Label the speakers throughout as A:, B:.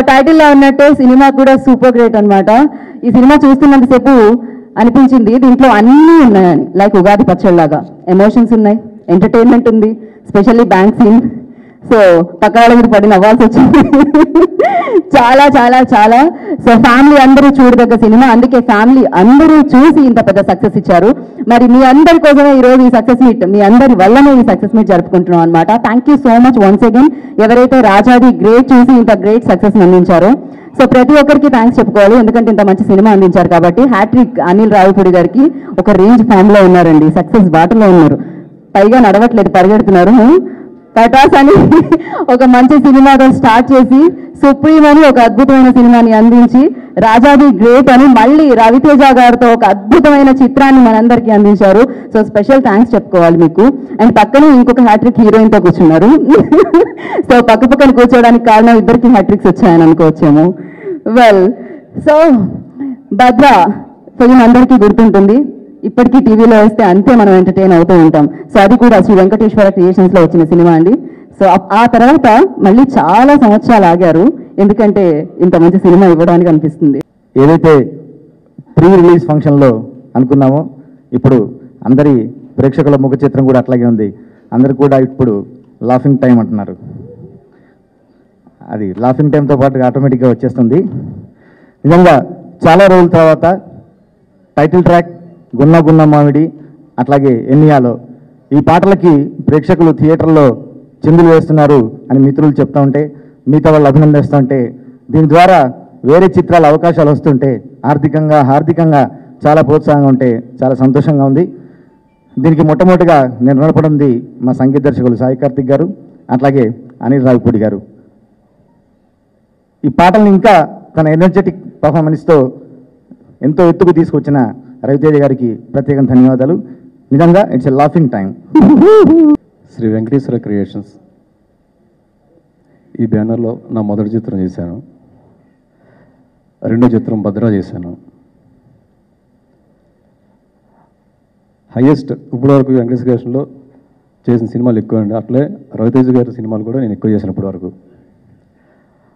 A: టైటిల్లో ఉన్నట్టే సినిమా కూడా సూపర్ గ్రేట్ అనమాట ఈ సినిమా చూస్తున్నంతసేపు అనిపించింది. దీంట్లో అన్నీ ఉన్నాయని లైక్ ఉగాది పచ్చళ్ళలాగా. ఎమోషన్స్ ఉన్నాయి ఎంటర్టైన్మెంట్ ఉంది స్పెషల్లీ బ్యాంక్ సీన్ సో పక్క వాళ్ళ మీద పడి నవ్వాల్సి వచ్చింది. చాలా చాలా చాలా సో ఫ్యామిలీ అందరూ చూడదగ్గ సినిమా. అందుకే ఫ్యామిలీ అందరూ చూసి ఇంత పెద్ద సక్సెస్ ఇచ్చారు. మరి మీ అందరి కోసమే ఈ రోజు ఈ సక్సెస్ మీట్ మీ అందరి వల్లనే ఈ సక్సెస్ మీట్ జరుపుకుంటున్నాం అనమాట thank you so much once again ఎవరైతే రాజాది గ్రేట్ చూసి ఇంత గ్రేట్ సక్సెస్ అందించారో. సో ప్రతి ఒక్కరికి థ్యాంక్స్ చెప్పుకోవాలి. ఎందుకంటే ఇంత మంచి సినిమా అందించారు కాబట్టి. హ్యాట్రిక్ అనిల్ రావిపూడి గారికి ఒక రేంజ్ ఫామ్లో ఉన్నారండి. సక్సెస్ బాటలో ఉన్నారు. పైగా నడవట్లేదు పరిగెడుతున్నారు. కటాస్ అని ఒక మంచి సినిమాతో స్టార్ట్ చేసి సుప్రీం అని ఒక అద్భుతమైన సినిమాని అందించి రాజాది గ్రేట్ అని మళ్ళీ రవితేజ గారితో ఒక అద్భుతమైన చిత్రాన్ని మనందరికీ అందించారు. సో స్పెషల్ థ్యాంక్స్ చెప్పుకోవాలి మీకు. అండ్ పక్కనే ఇంకొక హ్యాట్రిక్ హీరోయిన్తో కూర్చున్నారు. సో పక్క పక్కన కూర్చోవడానికి కారణం ఇద్దరికి హ్యాట్రిక్స్ వచ్చాయని అనుకోవచ్చేమో. వెల్ సో భద్ర ఫిలిం అందరికీ గుర్తుంటుంది. ఇప్పటికీ టీవీలో వస్తే అంతే మనం ఎంటర్టైన్ అవుతూ ఉంటాం. సో అది కూడా శ్రీ వెంకటేశ్వర క్రియేషన్స్లో వచ్చిన సినిమా అండి. సో ఆ- ఆ తర్వాత మళ్ళీ చాలా సంవత్సరాలు ఆగారు. ఎందుకంటే ఇంత మంచి సినిమా ఇవ్వడానికి అనిపిస్తుంది.
B: ఏదైతే ప్రీ రిలీజ్ ఫంక్షన్లో అనుకున్నామో ఇప్పుడు అందరి ప్రేక్షకుల ముఖ చిత్రం కూడా అట్లాగే ఉంది. అందరు కూడా ఇప్పుడు లాఫింగ్ టైం అంటున్నారు. అది లాఫింగ్ టైంతో పాటు ఆటోమేటిక్గా వచ్చేస్తుంది. నిజంగా చాలా రోజుల తర్వాత టైటిల్ ట్రాక్ గున్న గున్న మామిడి అట్లాగే ఎన్నియాలో. ఈ పాటలకి ప్రేక్షకులు థియేటర్లో చిందులు వేస్తున్నారు అని మిత్రులు చెప్తా ఉంటే మిగతా వాళ్ళు అభినందిస్తూ ఉంటే దీని ద్వారా వేరే చిత్రాల అవకాశాలు వస్తుంటే ఆర్థికంగా హార్దికంగా చాలా ప్రోత్సాహంగా ఉంటే చాలా సంతోషంగా ఉంది. దీనికి మొట్టమొదటిగా నేను రుణపడింది మా సంగీత దర్శకులు సాయి కార్తిక్ గారు అట్లాగే అనిల్ రావిపూడి గారు. ఈ పాటలను ఇంకా తన ఎనర్జెటిక్ పర్ఫార్మెన్స్తో ఎంతో ఎత్తుకు తీసుకొచ్చిన రవితేజ గారికి ప్రత్యేకంగా ధన్యవాదాలు. నిజంగా it's a laughing time
C: Shri Venkateswara creations. ఈ బ్యానర్లో నా మొదటి చిత్రం చేశాను. రెండో చిత్రం భద్రా చేశాను. హయ్యెస్ట్ ఇప్పటివరకు వెంకటేశ్వర క్రియేషన్లో చేసిన సినిమాలు ఎక్కువ అండి. అట్లే రవితేజ గారి సినిమాలు కూడా నేను ఎక్కువ చేశాను ఇప్పటివరకు.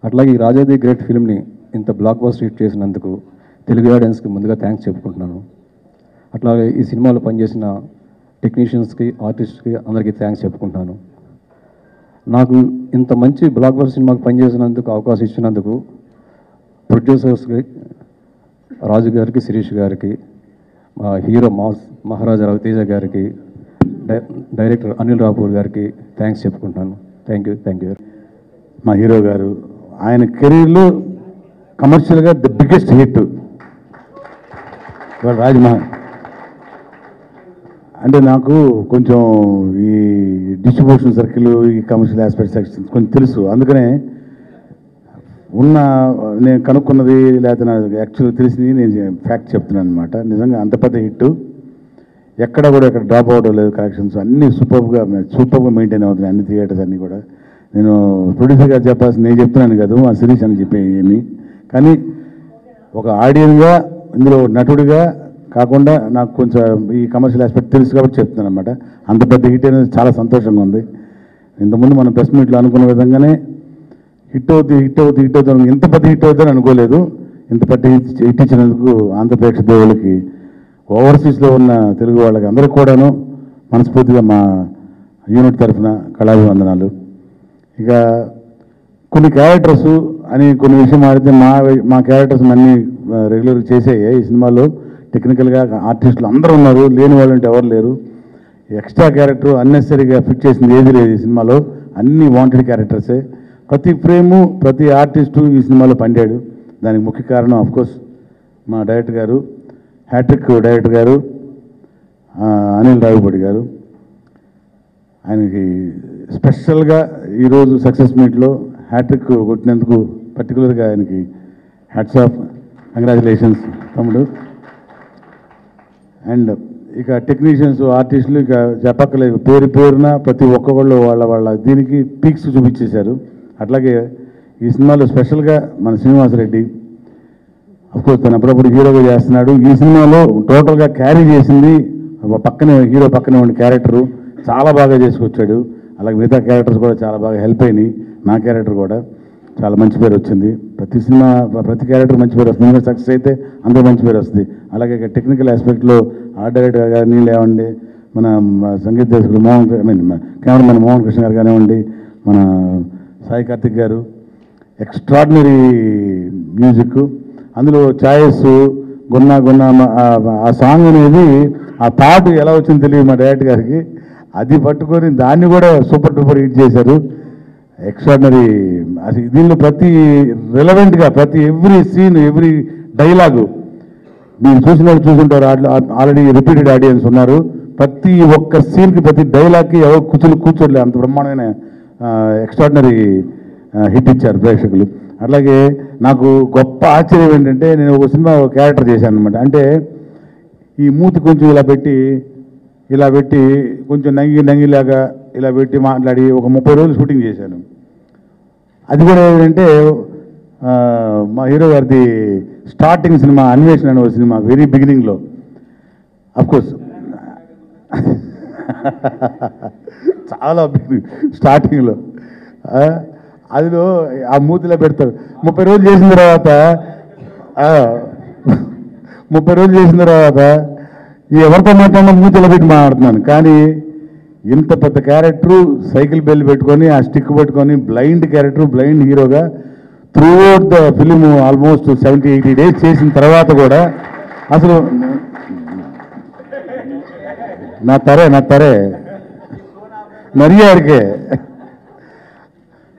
C: అట్లాగే ఈ రాజాది గ్రేట్ ఫిల్మ్ని ఇంత బ్లాక్ బస్టర్ హిట్ చేసినందుకు తెలుగు ఆడియన్స్కి ముందుగా థ్యాంక్స్ చెప్పుకుంటున్నాను. అట్లాగే ఈ సినిమాలో పనిచేసిన టెక్నీషియన్స్కి ఆర్టిస్ట్కి అందరికీ థ్యాంక్స్ చెప్పుకుంటాను. నాకు ఇంత మంచి బ్లాక్ బస్టర్ సినిమాకి పనిచేసినందుకు అవకాశం ఇచ్చినందుకు ప్రొడ్యూసర్స్కి రాజు గారికి శిరీష్ గారికి మా హీరో మాస్ మహారాజా రవితేజ గారికి డైరెక్టర్ అనిల్ రాపూర్ గారికి థ్యాంక్స్ చెప్పుకుంటున్నాను థ్యాంక్ యూ థ్యాంక్ యూ.
D: మా హీరో గారు ఆయన కెరీర్లో కమర్షియల్గా ది బిగ్గెస్ట్ హిట్. రాజమహల్ అంటే నాకు కొంచెం ఈ డిస్ట్రిబ్యూషన్ సర్కిల్ ఈ కమర్షియల్ ఆస్పెక్ట్ సెక్షన్ కొంచెం తెలుసు. అందుకనే ఉన్న నేను కనుక్కున్నది లేకపోతే నాకు యాక్చువల్గా తెలిసింది నేను ఫ్యాక్ట్ చెప్తున్నాను అనమాట నిజంగా అంత పెద్ద హిట్ ఎక్కడ కూడా ఎక్కడ డ్రాప్ అవడం లేదు కలెక్షన్స్ అన్నీ సూపర్గా సూపర్గా మెయింటైన్ అవుతున్నాయి అన్ని థియేటర్స్ అన్నీ కూడా. నేను ప్రొడ్యూసర్ గారు చెప్పాల్సింది నేను చెప్తున్నాను కదా ఆ సిరీస్ అని చెప్పి ఏమి. కానీ ఒక ఆడియన్గా ఇందులో నటుడిగా కాకుండా నాకు కొంచెం ఈ కమర్షియల్ ఆస్పెక్ట్ తెలుసు కాబట్టి చెప్తున్నాను అనమాట అంత పెద్ద హిట్ అనేది చాలా సంతోషంగా ఉంది. ఇంతకుముందు మనం ప్రెస్ మీట్లో అనుకున్న విధంగానే హిట్ అవుతుంది హిట్ అవుతుంది హిట్ అవుతుంది ఇంత పెద్ద హిట్ అవుతుందని అనుకోలేదు. ఇంత పెద్ద హిట్ ఇచ్చినందుకు ఆంధ్రప్రదేశ్ దేవులకి ఓవర్సీస్లో ఉన్న తెలుగు వాళ్ళకి అందరికి కూడాను మనస్ఫూర్తిగా మా యూనిట్ తరఫున కళాభివందనాలు. ఇక కొన్ని క్యారెక్టర్స్ అని కొన్ని విషయం ఆడితే మా మా క్యారెక్టర్స్ అన్నీ రెగ్యులర్గా చేసేయి ఈ సినిమాలో టెక్నికల్గా ఆర్టిస్టులు అందరూ ఉన్నారు లేని వాళ్ళు అంటే ఎవరు లేరు. ఎక్స్ట్రా క్యారెక్టర్ అన్నెసరీగా ఫిట్ చేసింది ఏది లేదు ఈ సినిమాలో. అన్ని వాంటెడ్ క్యారెక్టర్సే ప్రతి ఫ్రేము ప్రతి ఆర్టిస్టు ఈ సినిమాలో పండాడు. దానికి ముఖ్య కారణం అఫ్కోర్స్ మా డైరెక్టర్ గారు హ్యాట్రిక్ డైరెక్టర్ గారు అనిల్ రావుపడి గారు. ఆయనకి స్పెషల్గా ఈరోజు సక్సెస్ మీట్లో హ్యాట్రిక్ కొట్టినందుకు పర్టికులర్గా ఆయనకి హ్యాట్స్ ఆఫ్ కంగ్రాచులేషన్స్ తమ్ముడు. అండ్ ఇక టెక్నీషియన్స్ ఆర్టిస్టులు ఇక చెప్పక్కలేదు పేరు పేరున ప్రతి ఒక్కళ్ళు వాళ్ళ వాళ్ళ దీనికి పీక్స్ చూపించేశారు. అట్లాగే ఈ సినిమాలో స్పెషల్గా మన శ్రీనివాసరెడ్డి అఫ్కోర్స్ తను అప్పుడప్పుడు హీరోగా చేస్తున్నాడు. ఈ సినిమాలో టోటల్గా క్యారీ చేసింది పక్కనే హీరో పక్కనే ఉన్న క్యారెక్టరు చాలా బాగా చేసుకొచ్చాడు. అలాగే మిగతా క్యారెక్టర్స్ కూడా చాలా బాగా హెల్ప్ అయినాయి. నా క్యారెక్టర్ కూడా. చాలా మంచి పేరు వచ్చింది. ప్రతి సినిమా ప్రతి క్యారెక్టర్ మంచి పేరు వస్తుంది. ఇంకా సక్సెస్ అయితే అందరూ మంచి పేరు వస్తుంది. అలాగే టెక్నికల్ ఆస్పెక్ట్లో ఆర్ట్ డైరెక్టర్ కానీ లేవండి మన సంగీత దర్శకుడు Mohan I mean cameraman Mohan Krishna garu కానివ్వండి మన సాయి కార్తిక్ గారు ఎక్స్ట్రాడినరీ మ్యూజిక్ అందులో ఛాయస్ గున్నా గున్నా ఆ- ఆ సాంగ్ అనేది ఆ థాట్ ఎలా వచ్చింది తెలియదు మా డైరెక్టర్ గారికి. అది పట్టుకొని దాన్ని కూడా సూపర్ డూపర్ హిట్ చేశారు. ఎక్స్ట్రాడినరీ అది దీనిలో ప్రతి రిలవెంట్గా ప్రతి ఎవ్రీ సీన్ ఎవ్రీ డైలాగు మీరు చూసిన వాళ్ళు చూసుంటారు ఆల్రెడీ రిపీటెడ్ ఆడియన్స్ ఉన్నారు. ప్రతి ఒక్క సీన్కి ప్రతి డైలాగ్కి ఎవరు కూర్చొని కూర్చోలే అంత బ్రహ్మాండమైన ఎక్స్ట్రాడినరీ హిట్ ఇచ్చారు ప్రేక్షకులు. అట్లాగే నాకు గొప్ప ఆశ్చర్యం ఏంటంటే నేను ఒక సినిమా ఒక క్యారెక్టర్ చేశాను అనమాట అంటే ఈ మూతి కొంచెం ఇలా పెట్టి ఇలా పెట్టి కొంచెం నంగి నంగిలాగా ఇలా పెట్టి మాట్లాడి ఒక ముప్పై రోజులు షూటింగ్ చేశాను. అది కూడా ఏంటంటే మా హీరో గారిది స్టార్టింగ్ సినిమా అన్వేషణ అనే ఒక సినిమా వెరీ బిగినింగ్లో కోర్స్ చాలా బిగినింగ్ స్టార్టింగ్లో అదిలో ఆ మూతిలో పెడతారు. ముప్పై రోజులు చేసిన తర్వాత ముప్పై రోజులు చేసిన తర్వాత ఎవరితో మాట్లాడినా మూతిలో పెట్టి మాట్లాడుతున్నాను. కానీ ఇంత పెద్ద క్యారెక్టరు సైకిల్ బెల్ పెట్టుకొని ఆ స్టిక్ పెట్టుకొని బ్లైండ్ క్యారెక్టర్ బ్లైండ్ హీరోగా throughout the film almost seventy eighty days చేసిన తర్వాత కూడా అసలు నా తరే నా తరే. మరీ ఆడికే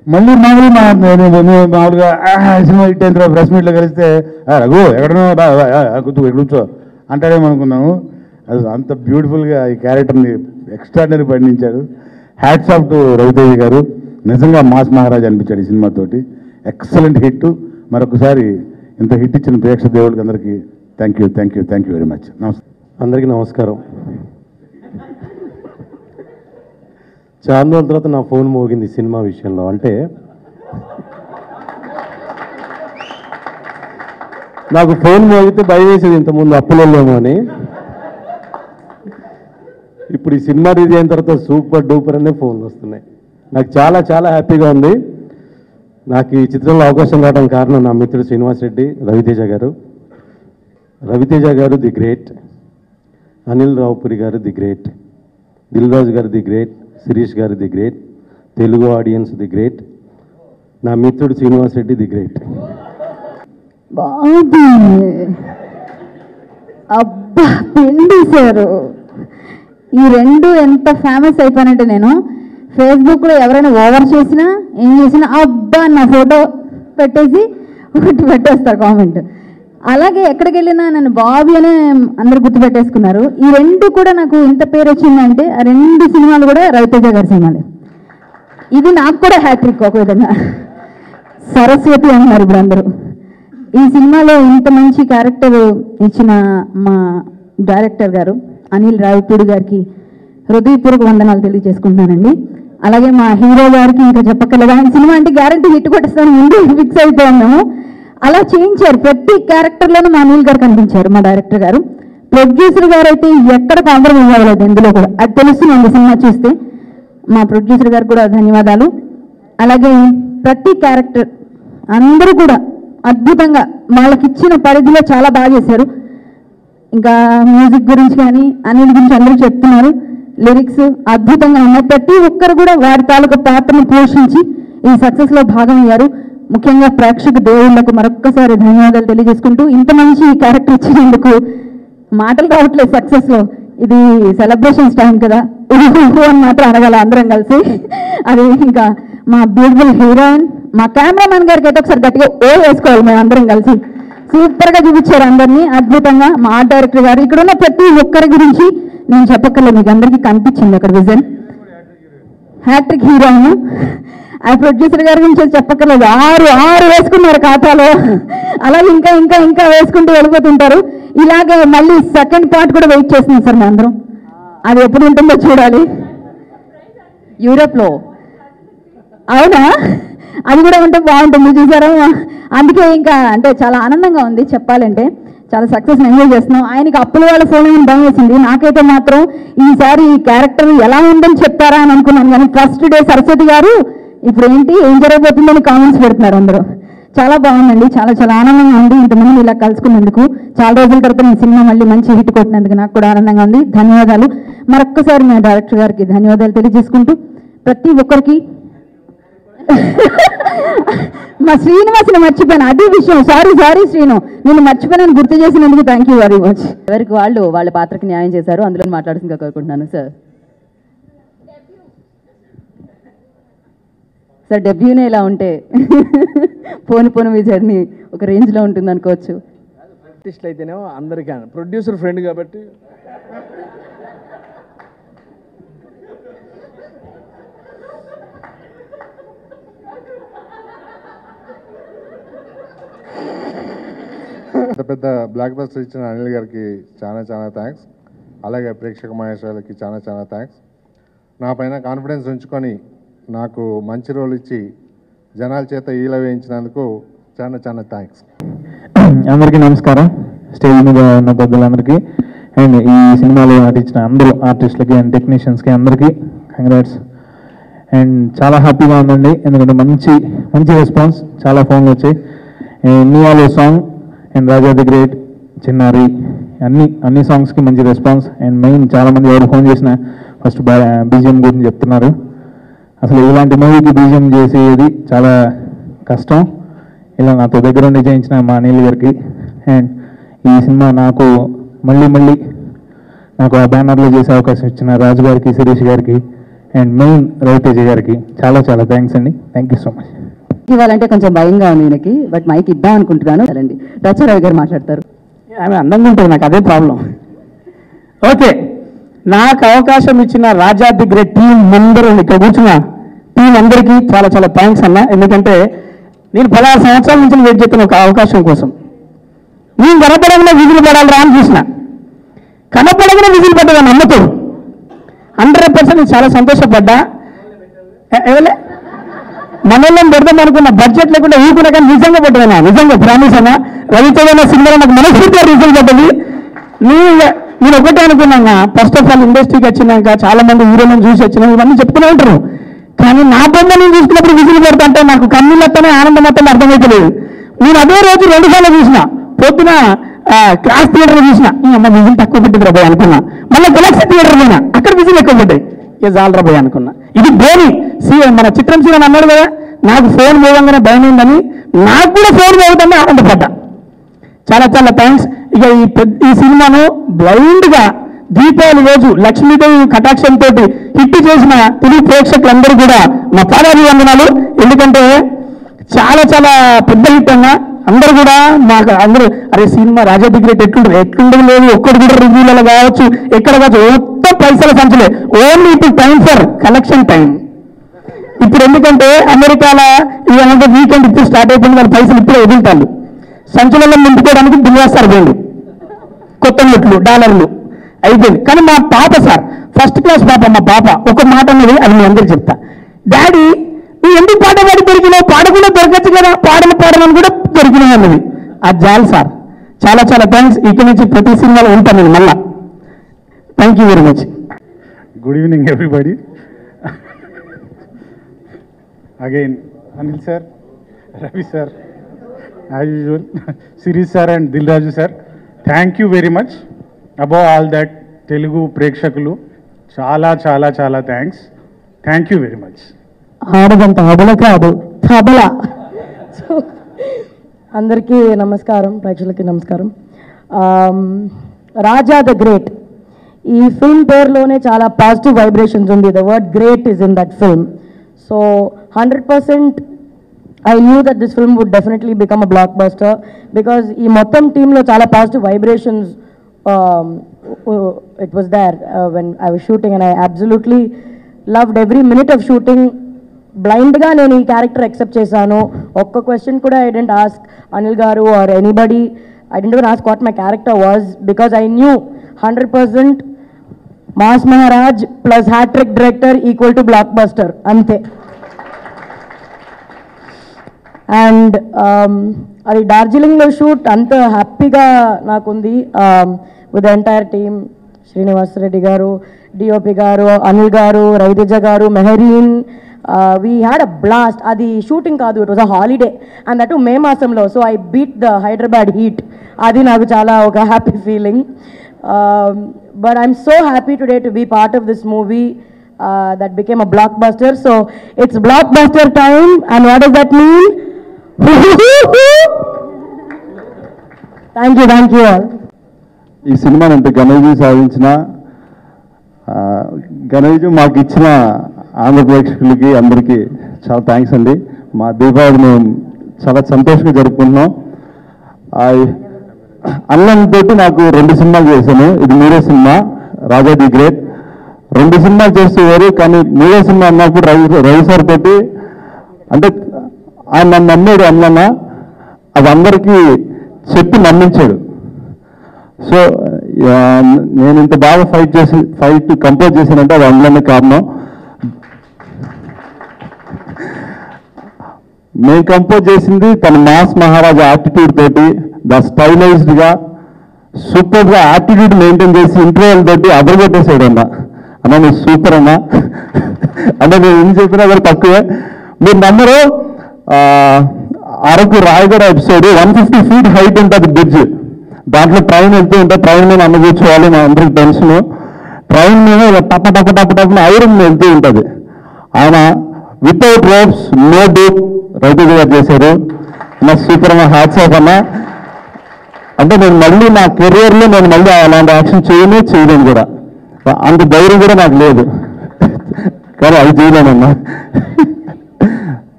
D: మళ్ళీ మా నేను మామూలుగా సినిమా హిట్ అయిన తర్వాత ప్రెస్ మీట్లో కలిస్తే రఘు ఎక్కడనో బా, బా, కూర్చో కూర్చో అది అంత బ్యూటిఫుల్గా ఈ క్యారెక్టర్ని extraordinary పండించాడు hats off to Ravi Teja garu. నిజంగా మాస్ మహారాజ్ అనిపించాడు ఈ సినిమాతోటి ఎక్సలెంట్ హిట్ మరొకసారి ఇంత హిట్ ఇచ్చిన ప్రేక్ష దేవుడికి అందరికీ thank you thank you thank you very much నమస్తే
E: అందరికీ నమస్కారం. చాలా రోజుల తర్వాత నా ఫోన్ మోగింది సినిమా విషయంలో. అంటే నాకు ఫోన్ మోగితే భయం వేసేది ఇంతకుముందు అప్పులలో అని. ఇప్పుడు ఈ సినిమా రిలీజ్ అయిన తర్వాత సూపర్ డూపర్ అనే ఫోన్లు వస్తున్నాయి. నాకు చాలా చాలా హ్యాపీగా ఉంది. నాకు ఈ చిత్రంలో అవకాశం రావడం కారణం నా మిత్రుడు శ్రీనివాస్ రెడ్డి రవితేజ గారు. రవితేజ గారు ది గ్రేట్. అనిల్ రావుపురి గారు ది గ్రేట్. దిల్ రాజు గారు ది గ్రేట్. శిరీష్ గారు the great. Telugu audience the great. నా మిత్రుడు శ్రీనివాస్ రెడ్డి ది గ్రేట్.
F: బాబీ అబ్బా పిండేశారు ఈ రెండు ఎంత ఫేమస్ అయిపోయినట్టు నేను. ఫేస్బుక్లో ఎవరైనా ఓవర్ చేసినా ఏం చేసినా అబ్బా నా ఫోటో పెట్టేసి ఒకటి పెట్టేస్తారు కామెంట్ అలాగే ఎక్కడికి వెళ్ళినా నన్ను బాబీ అనే అందరు గుర్తుపెట్టేసుకున్నారు ఈ రెండు కూడా నాకు ఇంత పేరు వచ్చిందంటే ఆ రెండు సినిమాలు కూడా రవితేజ గారి సినిమాలే. ఇది నాకు కూడా హ్యాట్రిక్ ఒక విధంగా. సరస్వతి అన్నారు ఇప్పుడు అందరూ. ఈ సినిమాలో ఇంత మంచి క్యారెక్టర్ ఇచ్చిన మా డైరెక్టర్ గారు. అనిల్ రావిపూడి గారికి హృదయపూర్వక వందనాలు తెలియజేసుకుంటున్నానండి. అలాగే మా హీరో గారికి ఇంకా చెప్పక్కర్లేదు. ఆయన సినిమా అంటే గ్యారంటీ హిట్ కొట్టేస్తాను ముందు ఫిక్స్ అయిపోయాము. అలా చేయించారు. ప్రతి క్యారెక్టర్లోనూ మా అనిల్ గారు కనిపించారు మా డైరెక్టర్ గారు. ప్రొడ్యూసర్ గారు అయితే ఎక్కడ కాంప్రమైజ్ అవ్వలేదు ఇందులో కూడా. అది తెలుస్తుంది సినిమా చూస్తే. మా ప్రొడ్యూసర్ గారు కూడా ధన్యవాదాలు. అలాగే ప్రతి క్యారెక్టర్ అందరూ కూడా అద్భుతంగా వాళ్ళకి ఇచ్చిన పరిధిలో చాలా బాగా చేశారు. ఇంకా మ్యూజిక్ గురించి కానీ అన్నిటి గురించి అందరూ చెప్తున్నారు. లిరిక్స్ అద్భుతంగా ఉన్నాయి. ప్రతి ఒక్కరు కూడా వారి తాలూకు పాత్రను పోషించి ఈ సక్సెస్లో భాగమయ్యారు. ముఖ్యంగా ప్రేక్షక దేవుళ్ళకు మరొక్కసారి ధన్యవాదాలు తెలియజేసుకుంటూ ఇంత మంచి క్యారెక్టర్ ఇచ్చినందుకు మాటలు రావట్లేదు సక్సెస్లో ఇది సెలబ్రేషన్స్ టైం కదా. అని మాత్రం అడగాలి అందరం కలిసి. అది ఇంకా మా బ్యూటిఫుల్ హీరోయిన్ మా కెమెరామెన్ గారికి అయితే ఒకసారి గట్టిగా ఓ వేసుకోవాలి మేము అందరం కలిసి. సూపర్గా చూపించారు అందరినీ. అద్భుతంగా మా డైరెక్టర్ గారు. ఇక్కడ ఉన్న ప్రతి ఒక్కరి గురించి నేను చెప్పక్కర్లేదు. మీకు అందరికీ కనిపించింది అక్కడ విజన్ హ్యాట్రిక్ హీరోయిన్ ఆ ప్రొడ్యూసర్ గారి గురించి చెప్పక్కర్లేదు. ఆరు ఆరు వేసుకున్నారు ఖాతాలో. అలాగే ఇంకా ఇంకా ఇంకా వేసుకుంటూ వెళ్ళిపోతుంటారు. ఇలాగే మళ్ళీ సెకండ్ పార్ట్ కూడా వెయిట్ చేస్తున్నాం సార్ మేమందరం అది ఎప్పుడు ఉంటుందో చూడాలి. యూరోప్లో అవునా? అది కూడా ఉంటే బాగుంటుంది. చూసారా? అందుకే ఇంకా అంటే చాలా ఆనందంగా ఉంది చెప్పాలంటే. చాలా సక్సెస్ ఎంజాయ్ చేస్తున్నాం. ఆయనకి అప్పుల వాళ్ళ ఫోన్ భయం వేసింది. నాకైతే మాత్రం ఈసారి ఈ క్యారెక్టర్ ఎలా ఉందని చెప్తారా అని అనుకున్నాను. కానీ ఫస్ట్ డే సరస్వతి గారు ఇప్పుడు ఏంటి ఏం జరగబోతుందని కామెంట్స్ పెడుతున్నారు అందరూ. చాలా బాగుందండి. చాలా చాలా ఆనందంగా ఉంది ఇంతమంది ఇలా కలుసుకున్నందుకు. చాలా రోజుల తర్వాత ఈ సినిమా మళ్ళీ మంచి హిట్ కొట్టినందుకు నాకు కూడా ఆనందంగా ఉంది. ధన్యవాదాలు. మరొక్కసారి మా డైరెక్టర్ గారికి ధన్యవాదాలు తెలియజేసుకుంటూ ప్రతి ఒక్కరికి మా శ్రీనివాసుని మర్చిపోయాను. అది విషయం. Sorry sorry Srinu. నేను మర్చిపోయాను గుర్తు చేసినందుకు థ్యాంక్ యూ వెరీ మచ్ ఎవరికి వాళ్ళు వాళ్ళ పాత్రకి న్యాయం చేశారు అందులో మాట్లాడుతుందిగా కోరుకుంటున్నాను సార్ సార్ డెబ్యూనే ఇలా ఉంటే పోను పోను మీ జర్నీ ఒక రేంజ్లో ఉంటుంది అనుకోవచ్చు
G: ఆర్టిస్టులు అయితేనేమో అందరికీ ప్రొడ్యూసర్ ఫ్రెండ్ కాబట్టి
H: పెద్ద పెద్ద బ్లాక్ బస్టర్ ఇచ్చిన అనిల్ గారికి చాలా చాలా థ్యాంక్స్ అలాగే ప్రేక్షక మహేశ్వరులకి చాలా చాలా థ్యాంక్స్ నా పైన కాన్ఫిడెన్స్ ఉంచుకొని నాకు మంచి రోల్ ఇచ్చి జనాల చేత ఈల వేయించినందుకు చాలా చాలా థ్యాంక్స్
I: అందరికీ నమస్కారం. స్టేజ్ మీద ఉన్న పెద్దలందరికీ అండ్ ఈ సినిమాలో నటించిన అందరూ ఆర్టిస్టులకి అండ్ టెక్నీషియన్స్కి అందరికీ కంగ్రాట్స్ అండ్ చాలా హ్యాపీగా ఉందండి. ఎందుకంటే మంచి మంచి రెస్పాన్స్ చాలా ఫోన్లు వచ్చాయి. నియాలో song and Raja the great చిన్నారి అన్ని అన్ని సాంగ్స్కి మంచి రెస్పాన్స్ అండ్ మెయిన్ చాలామంది ఎవరు ఫోన్ చేసిన ఫస్ట్ బీజిఎం గురించి చెప్తున్నారు. అసలు ఇలాంటి మూవీకి బీజిఎం చేసేది చాలా కష్టం. ఇలా నాతో దగ్గర ఉండి చేయించిన మా అనిల్ గారికి. అండ్ ఈ సినిమా నాకు మళ్ళీ మళ్ళీ నాకు ఆ బ్యానర్లో చేసే అవకాశం ఇచ్చిన రాజు గారికి శిరీష్ గారికి అండ్ మెయిన్ రవితేజ గారికి చాలా చాలా థ్యాంక్స్ అండి. థ్యాంక్ యూ సో మచ్
F: ఇవ్వాలంటే కొంచెం భయంగా ఉంది ఈయనకి బట్ మైక్ ఇద్దాం అనుకుంటున్నాను. సరేండి. రచారావు గారు మాట్లాడతారు.
J: ఆమె అందంగా ఉంటుంది నాకు అదే ప్రాబ్లం ఓకే. నాకు అవకాశం ఇచ్చిన రాజా ది గ్రేట్ టీం అందరూ ఇక్కడ కూర్చున్న టీం అందరికీ చాలా చాలా థ్యాంక్స్ అన్న. ఎందుకంటే నేను పదహారు సంవత్సరాల నుంచి వెయిట్ చేస్తున్న ఒక అవకాశం కోసం. నేను కనపడకుండా విధులు పడాలి అని చూసిన. కనపడకుండా విధులు పడ్డదని నమ్మతాడు హండ్రెడ్ పర్సెంట్ నేను చాలా సంతోషపడ్డా. ఎవలే? మనల్ని పెడదాం అనుకున్న బడ్జెట్ లేకుండా ఊరుకున్నా కానీ నిజంగా పెట్టదన్నా నిజంగా ప్రామిస్ అన్న? రవితేజ సినిమాలో నాకు మనస్ఫూర్తిగా రిజల్ట్ పడ్డది. నేను నేను ఒకటే అనుకున్నాను? ఫస్ట్ ఆఫ్ ఆల్ ఇండస్ట్రీకి వచ్చినాక చాలా మంది హీరోలను చూసి వచ్చినా ఇవన్నీ చెప్తూనే ఉంటారు. కానీ నా బొమ్మ నేను చూసుకున్నప్పుడు విజిల్ పెడతా నాకు కన్నీళ్ళతోనే ఆనందం మొత్తం అర్థమవుతలేదు నేను అదే రోజు రెండు సార్లు చూసిన. పొద్దున క్లాస్ థియేటర్ చూసిన. ఈ అమ్మ విజిల్ తక్కువ పెట్టింది రాబోయ్ అనుకున్నా. మళ్ళీ గెలాక్సీ థియేటర్ పోయినా. అక్కడ విజిల్ ఎక్కువ పడ్డాయి ఏ జాల్ అనుకున్నా. ఇది బోని సీఎం మన చిత్రం సీఎం అన్నాడు కదా నాకు ఫోన్ పోవంగానే భయం ఉందని నాకు కూడా ఫోన్ పోవద్దని ఆనందపడ్డా. చాలా చాలా థ్యాంక్స్ ఇక ఈ పెద్ద ఈ సినిమాను బ్లైండ్గా దీపావళి రోజు లక్ష్మీదేవి కటాక్షంతో తోటి హిట్ చేసిన తెలుగు ప్రేక్షకులందరూ కూడా మా పాదాభివందనాలు. ఎందుకంటే చాలా చాలా పెద్ద హిట్ అన్న అందరూ కూడా మాకు అందరూ అరే సినిమా రాజా డిగ్రేట్ ఎట్లుండదు ఎట్లుండదు లేదు ఒక్కడు కూడా రివ్యూలలో కావచ్చు ఎక్కడ కావచ్చు పైసల సంచలే ఓన్లీ ఇప్పుడు టైం ఫర్ కలెక్షన్ టైం ఇప్పుడు ఎందుకంటే అమెరికాల ఇవాళ వీకెండ్ ఇప్పుడు స్టార్ట్ అయిపోయింది వాళ్ళ పైసలు ఇప్పుడే వదులుతారు సంచులలో నింపుకోవడానికి బిల్వేస్తారు పోయింది కొత్త నోట్లు డాలర్లు. అయిపోయింది. కానీ మా పాప సార్ ఫస్ట్ క్లాస్ పాప మా పాప ఒక మాట అనేది అది మీ అందరికి చెప్తా. డాడీ నువ్వు ఎందుకు పాట పాడి దొరికినావు పాడకుండా దొరకచ్చు కదా. పాడలు పాడమని కూడా దొరికినావు అన్నది. ఆ జాలి సార్ చాలా చాలా థ్యాంక్స్ ఇక్కడి నుంచి ప్రతి సినిమాలో ఉంటాను నేను మళ్ళా. Thank you very much
K: good evening everybody again Anil sir Ravi sir as usual Sirish sir and Dil Raju sir thank you very much above all that Telugu ప్రేక్షకులు చాలా చాలా చాలా thanks thank you very much
J: ఆడదంత అబల కాదు అబల so
L: అందరికీ నమస్కారం ప్రేక్షకులకి నమస్కారం. Raja the great. ఈ ఫిల్మ్ పేరులోనే చాలా పాజిటివ్ వైబ్రేషన్స్ ఉంది. The word great is in that film so hundred percent I knew that this film would definitely become a blockbuster because ఈ మొత్తం టీంలో చాలా positive vibrations it was there when I was shooting and I absolutely loved every minute of shooting బ్లైండ్గా నేను ఈ character accept చేశాను. ఒక్క question కూడా ఐ డెంట్ ఆస్క్ అనిల్ గారు or anybody I didn't ever ask what my character was because I knew hundred percent mass Maharaj plus hat trick director equal to blockbuster అంతే. And అది డార్జిలింగ్లో shoot అంత హ్యాపీగా నాకుంది. With entire team Srinivas Reddy గారు DOP గారు అనిల్ గారు రవితేజ గారు Mehreen we had a blast అది షూటింగ్ కాదు it was a holiday and that May మాసంలో. So I beat the Hyderabad heat అది నాకు చాలా ఒక happy feeling but I'm so happy today to be part of this movie that became a blockbuster so it's blockbuster time and what does that thank you thank you all
M: ఈ సినిమాని ఎంత ఘనవిజయం సాధించిన ఆ, ఘనవిజయం మాకు ఇచ్చిన ఆంధ్ర ప్రేక్షకులకి అందరికీ చాలా థ్యాంక్స్ అండి. మా దీపావళి మేము చాలా సంతోషంగా జరుపుకుంటున్నాం. అన్నం తోటి నాకు రెండు సినిమాలు చేశాను. ఇది మీరే సినిమా రాజా ది గ్రేట్. రెండు సినిమాలు చేసేవారు వేరు కానీ మీరే సినిమా అన్నప్పుడు రవి రవి సార్ తోటి అంటే ఆయన నన్ను నమ్మాడు అన్న అది అందరికీ చెప్పి నమ్మించాడు. సో నేను ఇంత బాగా ఫైట్ చేసి ఫైట్ కంపోజ్ చేశానంటే అది అందులోనే కారణం. మేము కంపోజ్ చేసింది తన మాస్ మహారాజా యాటిట్యూడ్ తోటి ద స్టైలైజ్డ్గా సూపర్ యాటిట్యూడ్ మెయింటైన్ చేసి ఇంటర్వ్యూల తోటి అదరగొట్టేసాడు అన్న అన్న నువ్వు సూపర్ అన్న. అంటే నేను ఏం చెప్పినా కూడా తక్కువే. మీరు నమ్మరు Araku Rayagada episode one fifty feet height ఉంటుంది బ్రిడ్జ్. దాంట్లో ట్రైన్ వెళ్తూ ఉంటే ట్రైన్ మీద అన్న కూర్చోవాలి మా అందరికి టెన్షన్. ట్రైన్ మీద ఇలా టప టప టప టప ఐరన్ వెళ్తూ ఉంటుంది. ఆయన వితౌట్ రోప్స్ నో డూప్ రైతు గారు చేశారు. నా సూపర్ మా హ్యాట్స్ ఆఫ్ అన్న. అంటే నేను మళ్ళీ నా కెరియర్లో నేను మళ్ళీ అలాంటి యాక్షన్ చేయను చేయలేను కూడా. అంత ధైర్యం కూడా నాకు లేదు. కానీ అది చేయలేనమ్మా.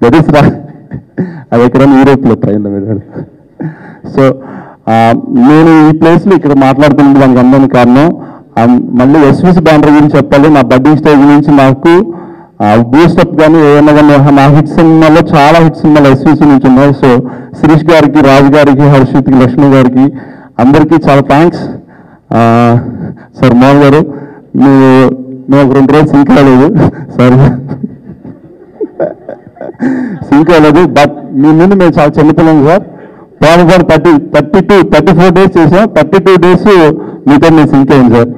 M: దట్ ఇస్ రా అది ఎక్కడ యూరోప్లో ట్రైన్లో వెళ్ళాడు. సో నేను ఈ ప్లేస్లో ఇక్కడ మాట్లాడుతున్నది దానికి అందరికీ కారణం. మళ్ళీ ఎస్విసి బ్యానర్ గురించి చెప్పాలి. నా బడ్డింగ్ స్టేజ్ నుంచి నాకు బూస్టప్ కానీ ఏమన్నా కానీ నా హిట్ సినిమాలో చాలా హిట్ సినిమాలు ఎస్వీసీ నుంచి ఉన్నాయి. సో శిరీష్ గారికి రాజు గారికి హర్షిత్కి లక్ష్మి గారికి అందరికీ చాలా థ్యాంక్స్ సార్ మోహన్ గారు మీరు మేము రెండు రోజులు సింక్ అవ్వలేదు. సార్. సింక్ అవ్వలేదు బట్ మీ ముందు మేము చాలా చిన్నపిల్లం సార్. పోను thirty thirty two thirty four days చేసాం. థర్టీ టూ డేస్ మీతో మేము సింక్ అయ్యింది సార్.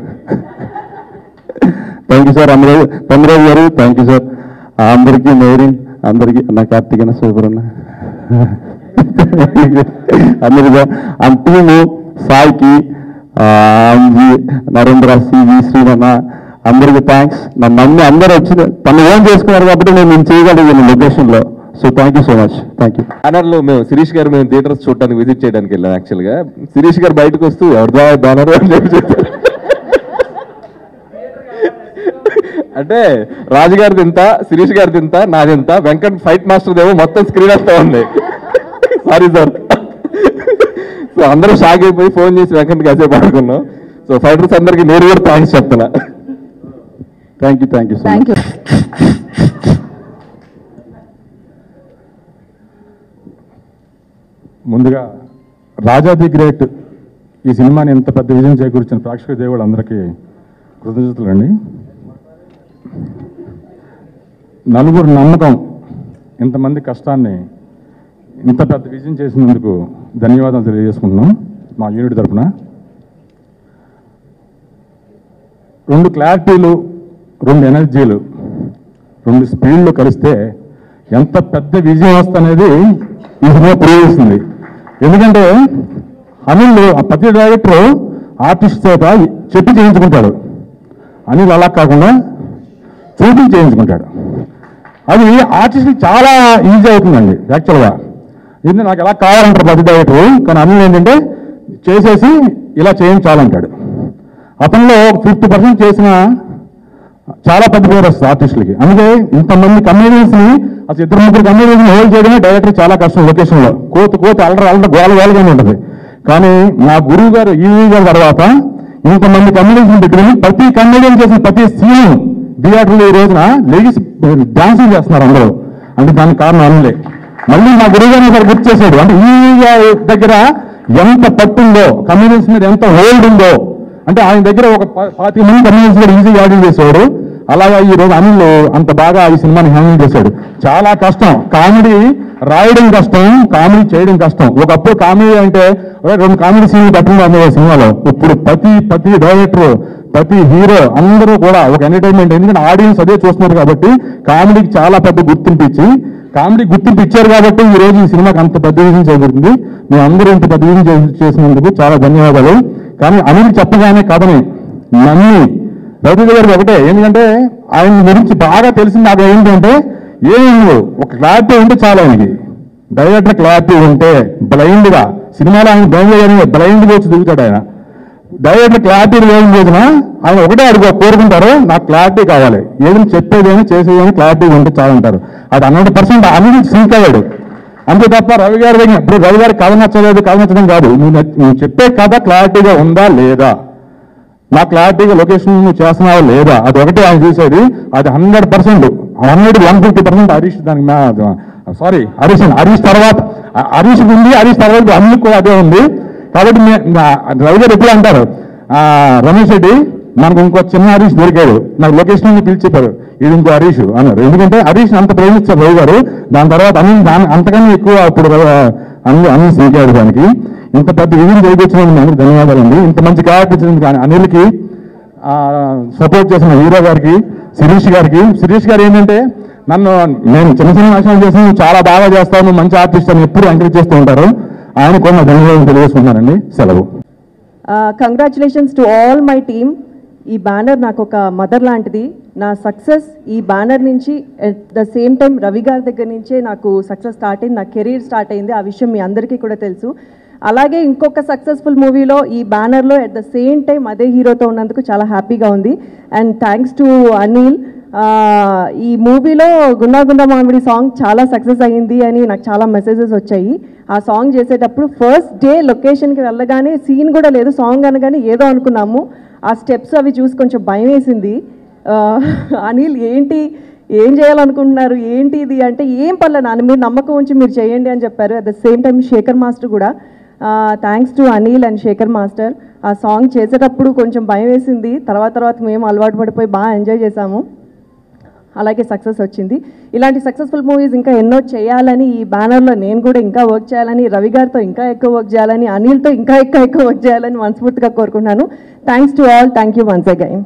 M: థ్యాంక్ యూ సార్ అందరూ తొమ్మిది గారు థ్యాంక్ యూ సార్ అందరికీ మేరీ అందరికీ నా కార్తీకన సూపర్ అన్న అందరిగా ఆ సాయికి నరేంద్ర సివి శ్రీనన్న అందరికీ థ్యాంక్స్ నన్ను నమ్మి అందరూ వచ్చి తను ఏం చేసుకున్నారు కాబట్టి నేను నేను చేయగలిగాను లొకేషన్లో so thank you so much thank you
N: బ్యానర్లో మేము శిరీష్ గారు మేము థియేటర్స్ చూడడానికి విజిట్ చేయడానికి వెళ్ళాం యాక్చువల్గా శిరీష్ గారు బయటకు వస్తూ ఎవరిదా బ్యానర్ అని చెప్పి చెప్పారు అంటే రాజుగారిది ఇంత శిరీష్ గారిది ఇంత నాది ఇంత వెంకట్ ఫైట్ మాస్టర్ ఏమో మొత్తం స్క్రీన్ వస్తా ఉంది. సారీ సార్ సో అందరూ షాక్ అయిపోయి ఫోన్ చేసి వెంకట్ కాసేపు ఆడుకున్నాం. సో ఫైటర్స్ అందరికి నేను కూడా థ్యాంక్స్ చెప్తున్నా.
M: Thank you thank you so
F: thank you
O: ముందుగా రాజా ది గ్రేట్ ఈ సినిమాని ఎంత పెద్ద విజయం చేకూర్చిన ప్రేక్షక దేవుడు అందరికీ కృతజ్ఞతలండి నలుగురు నమ్మకం. ఇంతమంది కష్టాన్ని ఇంత పెద్ద విజయం చేసినందుకు ధన్యవాదాలు తెలియజేసుకుంటున్నాం మా యూనిట్ తరఫున. రెండు క్లారిటీలు రెండు ఎనర్జీలు రెండు స్పీడ్లు కలిస్తే ఎంత పెద్ద విజయం వస్తనేది ఈ సినిమా ప్రూవ్ ఎందుకంటే అనిల్ ఆ ప్రతి డైరెక్టర్ ఆర్టిస్ట్ చేత చెప్పి చేయించుకుంటాడు. అనిల్ అలా కాకుండా చూపించి చేయించుకుంటాడు. అది ఆర్టిస్ట్ చాలా ఈజీ అవుతుందండి యాక్చువల్గా ఇది నాకు ఎలా కావాలంటారు ప్రతి డైరెక్టర్ కానీ అనిల్ ఏంటంటే చేసేసి ఇలా చేయించాలంటాడు. అతనిలో ఫిఫ్టీ పర్సెంట్ చేసిన చాలా పెద్ద పేరు వస్తుంది ఆర్టిస్టులకి. అందుకే ఇంతమంది కమ్యూనిటీస్ని అసలు ఇద్దరు ముగ్గురు కమ్యూనిటీస్ని హోల్డ్ చేయడమే డైరెక్టర్ చాలా కష్టం లొకేషన్లో కోతి కోతి అల్లరి అల్లరి గోల గోలగానే ఉంటుంది. కానీ నా గురువు గారు ఈవీ గారి తర్వాత ఇంతమంది కమ్యూనిటీస్ని పెట్టుకుని ప్రతి కమ్యూనిటీ చేసిన ప్రతి సీన్ థియేటర్లో ఈ రోజున లేడీస్ డాన్సింగ్ చేస్తున్నారు అందరూ. అంటే దానికి కారణం అనలే. మళ్ళీ మా గురువు గారిని గుర్తు చేశాడు. అంటే ఈ దగ్గర ఎంత పట్టుందో కమ్యూనిటీస్ మీద ఎంత హోల్డ్ ఉందో. అంటే ఆయన దగ్గర ఒక పాతి మంది కమ్యూనిటీస్ కూడా ఈజీ యాడింగ్ చేసేవాడు. అలాగా ఈ రోజు అనిల్ అంత బాగా ఈ సినిమాని హ్యాండిల్ చేశాడు. చాలా కష్టం. కామెడీ రాయడం కష్టం కామెడీ చేయడం కష్టం. ఒకప్పుడు కామెడీ అంటే రెండు కామెడీ సీన్లు పట్టింది అందులో సినిమాలో. ఇప్పుడు ప్రతి ప్రతి డైరెక్టర్ ప్రతి హీరో అందరూ కూడా ఒక ఎంటర్టైన్మెంట్ ఎందుకంటే ఆడియన్స్ అదే చూస్తున్నారు కాబట్టి కామెడీకి చాలా పెద్ద గుర్తింపు ఇచ్చి కామెడీ గుర్తింపు ఇచ్చారు కాబట్టి ఈ రోజు ఈ సినిమాకి అంత పెద్ద విజయం చేకూరుతుంది మేము అందరూ ఇంత పెద్ద విజయం చేసి- చేసినందుకు చాలా ధన్యవాదాలు. కానీ అనిల్ చెప్పగానే కథని నమ్మి రవితేజ గారికి ఒకటే ఎందుకంటే ఆయన గురించి బాగా తెలిసింది నాకు ఏంటంటే ఏం ఒక క్లారిటీ ఉంటే చాలా ఆయనకి. డైరెక్టర్ క్లారిటీ ఉంటే బ్లైండ్గా సినిమాలో ఆయన బ్లైండ్ బ్లైండ్గా వచ్చి దిగుతాడు ఆయన. డైరెక్టర్ క్లారిటీ లేని రోజున ఆయన ఒకటే అడుగు కోరుకుంటారు నాకు క్లారిటీ కావాలి. ఏదైనా చెప్పేదేమి చేసేదేమి క్లారిటీ ఉంటే చాలంటారు. అది హండ్రెడ్ పర్సెంట్ అన్ని సింక్ అయ్యాడు. అంతే తప్ప రవి గారి దగ్గర ఇప్పుడు రవి గారి కథ నచ్చలేదు కథ నచ్చడం కాదు. నువ్వు నువ్వు చెప్పే కథ క్లారిటీగా ఉందా లేదా? నా క్లారిటీగా లొకేషన్ నువ్వు చేస్తున్నావా లేదా? అది ఒకటి ఆయన చూసేది. అది hundred percent hundred one fifty percent Harish దానికి సారీ హరీష్ హరీష్ తర్వాత హరీష్ ఉంది హరీష్ తర్వాత అన్ని కూడా అదే ఉంది. కాబట్టి మే- రవి గారు ఎప్పుడు అంటారు? రమేష్ రెడ్డి మనకు ఇంకో చిన్న హరీష్ దొరికాడు. నాకు లొకేషన్ అని పిలిచి చెప్పారు ఇది ఇంకో హరీష్ అన్నారు. ఎందుకంటే హరీష్ అంత ప్రేమించారు రవి గారు. దాని తర్వాత అన్ని దాని అంతకన్నా ఎక్కువ అప్పుడు అన్ని అన్ని సింకాడు దానికి. ఇంత పెద్ద విజయం జరిగించినందుకు అందరికి ధన్యవాదాలండి. ఇంత మంచి క్యారెక్టర్ ఇచ్చినందుకు కానీ అనిల్కి సపోర్ట్ చేసిన హీరో గారికి శిరీష్ గారికి. శిరీష్ గారు ఏంటంటే నన్ను నేను చిన్న చిన్న వేషాలు చేసి చాలా బాగా చేస్తాను మంచి ఆర్టిస్ట్ అని ఎప్పుడు ఎంకరేజ్ చేస్తూ ఉంటారు. ఆయన కూడా ధన్యవాదాలు తెలియజేసుకుంటున్నానండి సెలవు.
P: Congratulations to all my team ఈ బ్యానర్ నాకు ఒక మదర్ లాంటిది. నా సక్సెస్ ఈ బ్యానర్ నుంచి at the same time Ravi గారి దగ్గర నుంచే నాకు సక్సెస్ స్టార్ట్ అయింది. నా కెరీర్ స్టార్ట్ అయింది. ఆ విషయం మీ అందరికీ కూడా తెలుసు. అలాగే ఇంకొక సక్సెస్ఫుల్ మూవీలో ఈ బ్యానర్లో అట్ ద సేమ్ టైం అదే హీరోతో ఉన్నందుకు చాలా హ్యాపీగా ఉంది. అండ్ థ్యాంక్స్ టు అనిల్ ఈ మూవీలో గున్నా గుండా మామిడి సాంగ్ చాలా సక్సెస్ అయ్యింది అని నాకు చాలా మెసేజెస్ వచ్చాయి. ఆ సాంగ్ చేసేటప్పుడు ఫస్ట్ డే లొకేషన్కి వెళ్ళగానే సీన్ కూడా లేదు సాంగ్ అనగానే ఏదో అనుకున్నాము. ఆ స్టెప్స్ అవి చూసి కొంచెం భయం వేసింది. అనిల్ ఏంటి? ఏం చేయాలనుకుంటున్నారు? ఏంటి ఇది? అంటే ఏం పర్లేదు నాన్న మీరు నమ్మకం ఉంచి మీరు చేయండి అని చెప్పారు. At the same time Shekhar master కూడా. Thanks to Anil and Shekhar master ఆ సాంగ్ చేసేటప్పుడు కొంచెం భయం వేసింది. తర్వాత తర్వాత మేము అలవాటు పడిపోయి బాగా ఎంజాయ్ చేశాము అలాగే సక్సెస్ వచ్చింది. ఇలాంటి సక్సెస్ఫుల్ మూవీస్ ఇంకా ఎన్నో చేయాలని ఈ బ్యానర్లో నేను కూడా ఇంకా వర్క్ చేయాలని రవి గారితో ఇంకా ఎక్కువ వర్క్ చేయాలని అనిల్తో ఇంకా ఎక్కువ ఎక్కువ వర్క్ చేయాలని మనస్ఫూర్తిగా కోరుకున్నాను thanks to all thank you once again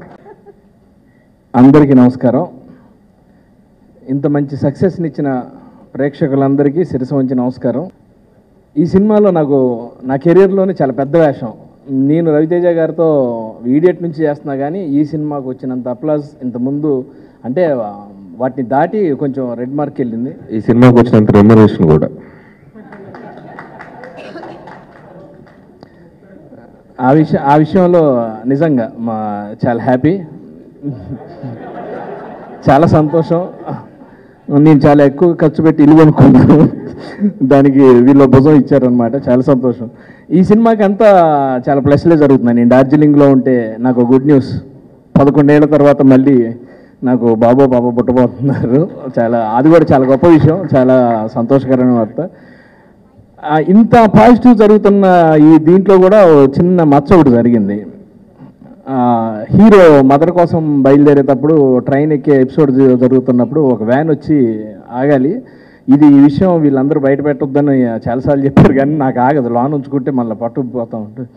G: అందరికీ నమస్కారం. ఇంత మంచి సక్సెస్ని ఇచ్చిన ప్రేక్షకులందరికీ శిరస వంచి నమస్కారం. ఈ సినిమాలో నాకు నా కెరీర్లోనే చాలా పెద్ద వేషం. నేను రవితేజ గారితో ఈడియట్ నుంచి చేస్తున్నా కానీ ఈ సినిమాకు వచ్చినంత అప్లాజ్ ఇంతకుముందు అంటే వాటిని దాటి కొంచెం రెడ్ మార్క్ వెళ్ళింది.
N: ఈ సినిమాకి వచ్చినంత రెమ్యునరేషన్ కూడా.
G: ఆ విషయం ఆ విషయంలో నిజంగా మా చాలా హ్యాపీ చాలా సంతోషం. నేను చాలా ఎక్కువ ఖర్చు పెట్టి ఇల్లు కొనుక్కున్నాను. దానికి వీళ్ళు భుజం ఇచ్చారనమాట చాలా సంతోషం. ఈ సినిమాకి అంతా చాలా ప్లస్లే జరుగుతుంది. నేను డార్జిలింగ్లో ఉంటే నాకు గుడ్ న్యూస్ పదకొండేళ్ళ తర్వాత మళ్ళీ నాకు బాబో పాప పుట్టబోతున్నారు చాలా అది కూడా చాలా గొప్ప విషయం చాలా సంతోషకరమైన వార్త. ఇంత పాజిటివ్ జరుగుతున్న ఈ దీంట్లో కూడా చిన్న మచ్చ ఒకటి జరిగింది. హీరో మదర్ కోసం బయలుదేరేటప్పుడు ట్రైన్ ఎక్కే ఎపిసోడ్ జరుగుతున్నప్పుడు ఒక వ్యాన్ వచ్చి ఆగాలి. ఇది ఈ విషయం వీళ్ళందరూ బయట పెట్టొద్దని చాలాసార్లు చెప్పారు కానీ నాకు ఆగదు. లోన్ ఉంచుకుంటే మళ్ళీ పట్టుకుపోతా ఉంటుంది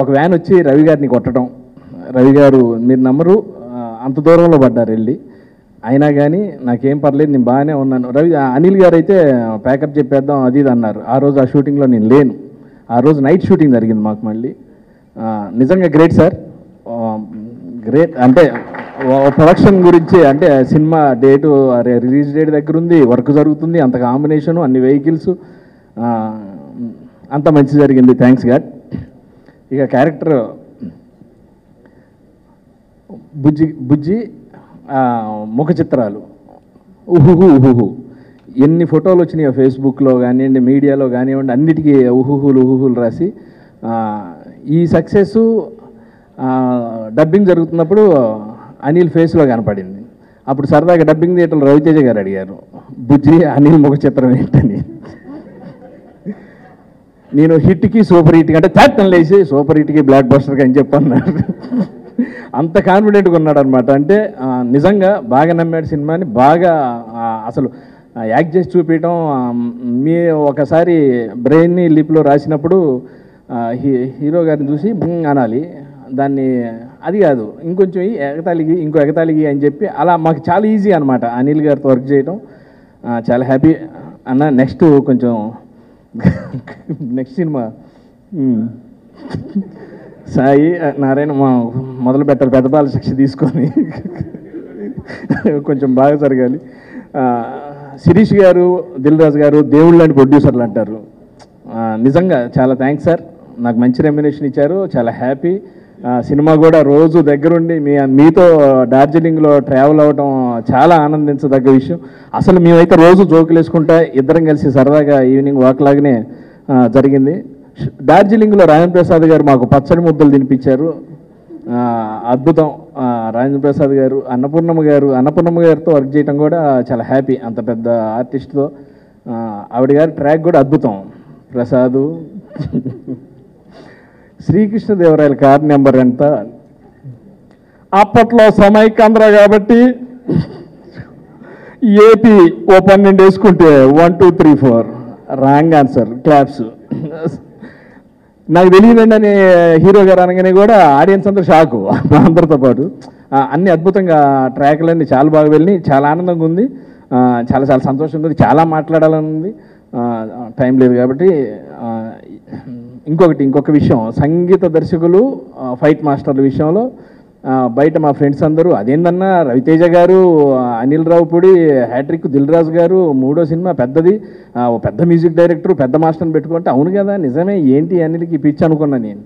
G: ఒక వ్యాన్ వచ్చి రవి గారిని కొట్టడం. రవి గారు మీరు నమ్మరు అంత దూరంలో పడ్డారు వెళ్ళి. అయినా కానీ నాకేం పర్లేదు నేను బాగానే ఉన్నాను. రవి అనిల్ గారు అయితే ప్యాకప్ చెప్పేద్దాం అది ఇది అన్నారు. ఆ రోజు ఆ షూటింగ్లో నేను లేను. ఆ రోజు నైట్ షూటింగ్ జరిగింది మాకు మళ్ళీ. నిజంగా గ్రేట్ సార్. గ్రేట్ అంటే ప్రొడక్షన్ గురించి అంటే సినిమా డేటు రిలీజ్ డేట్ దగ్గర ఉంది వర్క్ జరుగుతుంది అంత కాంబినేషను అన్ని వెహికల్స్. అంత మంచి జరిగింది. Thanks god. ఇక క్యారెక్టర్ బుజ్జి బుజ్జి ముఖ చిత్రాలు ఉహుహు ఉహుహు. ఎన్ని ఫోటోలు వచ్చినాయో ఫేస్బుక్లో కానివ్వండి మీడియాలో కానివ్వండి అన్నిటికీ ఉహుహులు ఉహుహులు రాసి ఈ సక్సెస్ డబ్బింగ్ జరుగుతున్నప్పుడు అనిల్ ఫేస్లో కనపడింది. అప్పుడు సరదాగా డబ్బింగ్ థియేటర్లో రవితేజ గారు అడిగారు బుజ్జి అనిల్ ముఖ చిత్రం ఏంటని? నేను హిట్కి సూపర్ హిట్కి అంటే థర్టన్ లేచి సూపర్ హిట్కి బ్లాక్ బస్టర్కి అని చెప్పన్నారు. అంత కాన్ఫిడెంట్గా ఉన్నాడు అనమాట అంటే నిజంగా బాగా నమ్మాడు సినిమాని బాగా అసలు యాక్ట్ చేసి చూపించడం మీ ఒకసారి బ్రెయిన్ని లిప్లో రాసినప్పుడు హీ- హీరో గారిని చూసి అనాలి. దాన్ని అది కాదు. ఇంకొంచెం ఈ ఎగతాళిగి ఇంకో ఎగతాళిగి అని చెప్పి అలా మాకు చాలా ఈజీ అనమాట అనిల్ గారితో వర్క్ చేయడం చాలా హ్యాపీ అన్న నెక్స్ట్ కొంచెం నెక్స్ట్ సినిమా. సాయి నారాయణ మా మొదలు పెట్టాలి పెద్దపాల శిక్ష తీసుకొని. కొంచెం బాగా జరగాలి. శిరీష్ గారు దిల్ రాజు గారు దేవుళ్ళని ప్రొడ్యూసర్లు అంటారు. నిజంగా చాలా థ్యాంక్స్ సార్ నాకు మంచి రెమ్యునేషన్ ఇచ్చారు చాలా హ్యాపీ సినిమా కూడా రోజు దగ్గరుండి మీ మీతో డార్జిలింగ్లో ట్రావెల్ అవ్వడం చాలా ఆనందించదగ్గ విషయం. అసలు మేమైతే రోజు జోకులు వేసుకుంటా ఇద్దరం కలిసి సరదాగా ఈవినింగ్ వాక్ లాగానే జరిగింది. డార్జిలింగ్లో రాజన్ ప్రసాద్ గారు మాకు పచ్చడి ముద్దలు తినిపించారు. అద్భుతం. రాజేంద్ర ప్రసాద్ గారు అన్నపూర్ణమ్మ గారు అన్నపూర్ణమ్మ గారితో వర్క్ చేయడం కూడా చాలా హ్యాపీ అంత పెద్ద ఆర్టిస్ట్తో. ఆవిడ గారి ట్రాక్ కూడా అద్భుతం. ప్రసాదు. శ్రీకృష్ణదేవరాయల కార్ నెంబర్ ఎంత? అప్పట్లో సమైకాంధ్ర కాబట్టి ఏపీ ఓ పన్నెండు వేసుకుంటే one two three four. Wrong answer. Claps. నాకు తెలియదండి అని హీరో గారు అనగానే కూడా ఆడియన్స్ అందరూ షాకు మా అందరితో పాటు. అన్ని అద్భుతంగా ట్రాక్లన్నీ చాలా బాగా వెళ్ళి చాలా ఆనందంగా ఉంది. చాలా చాలా సంతోషంగా ఉంది. చాలా మాట్లాడాలని ఉంది. టైం లేదు కాబట్టి ఇంకొకటి ఇంకొక విషయం. సంగీత దర్శకులు ఫైట్ మాస్టర్ల విషయంలో బయట మా ఫ్రెండ్స్ అందరూ అదేందన్నా రవితేజ గారు అనిల్ రావుపూడి హ్యాట్రిక్ దిల్రాజ్ గారు మూడో సినిమా పెద్దది పెద్ద మ్యూజిక్ డైరెక్టర్ పెద్ద మాస్టర్ని పెట్టుకుంటే అవును కదా నిజమే ఏంటి అనిల్కి పిచ్చి అనుకున్నా నేను.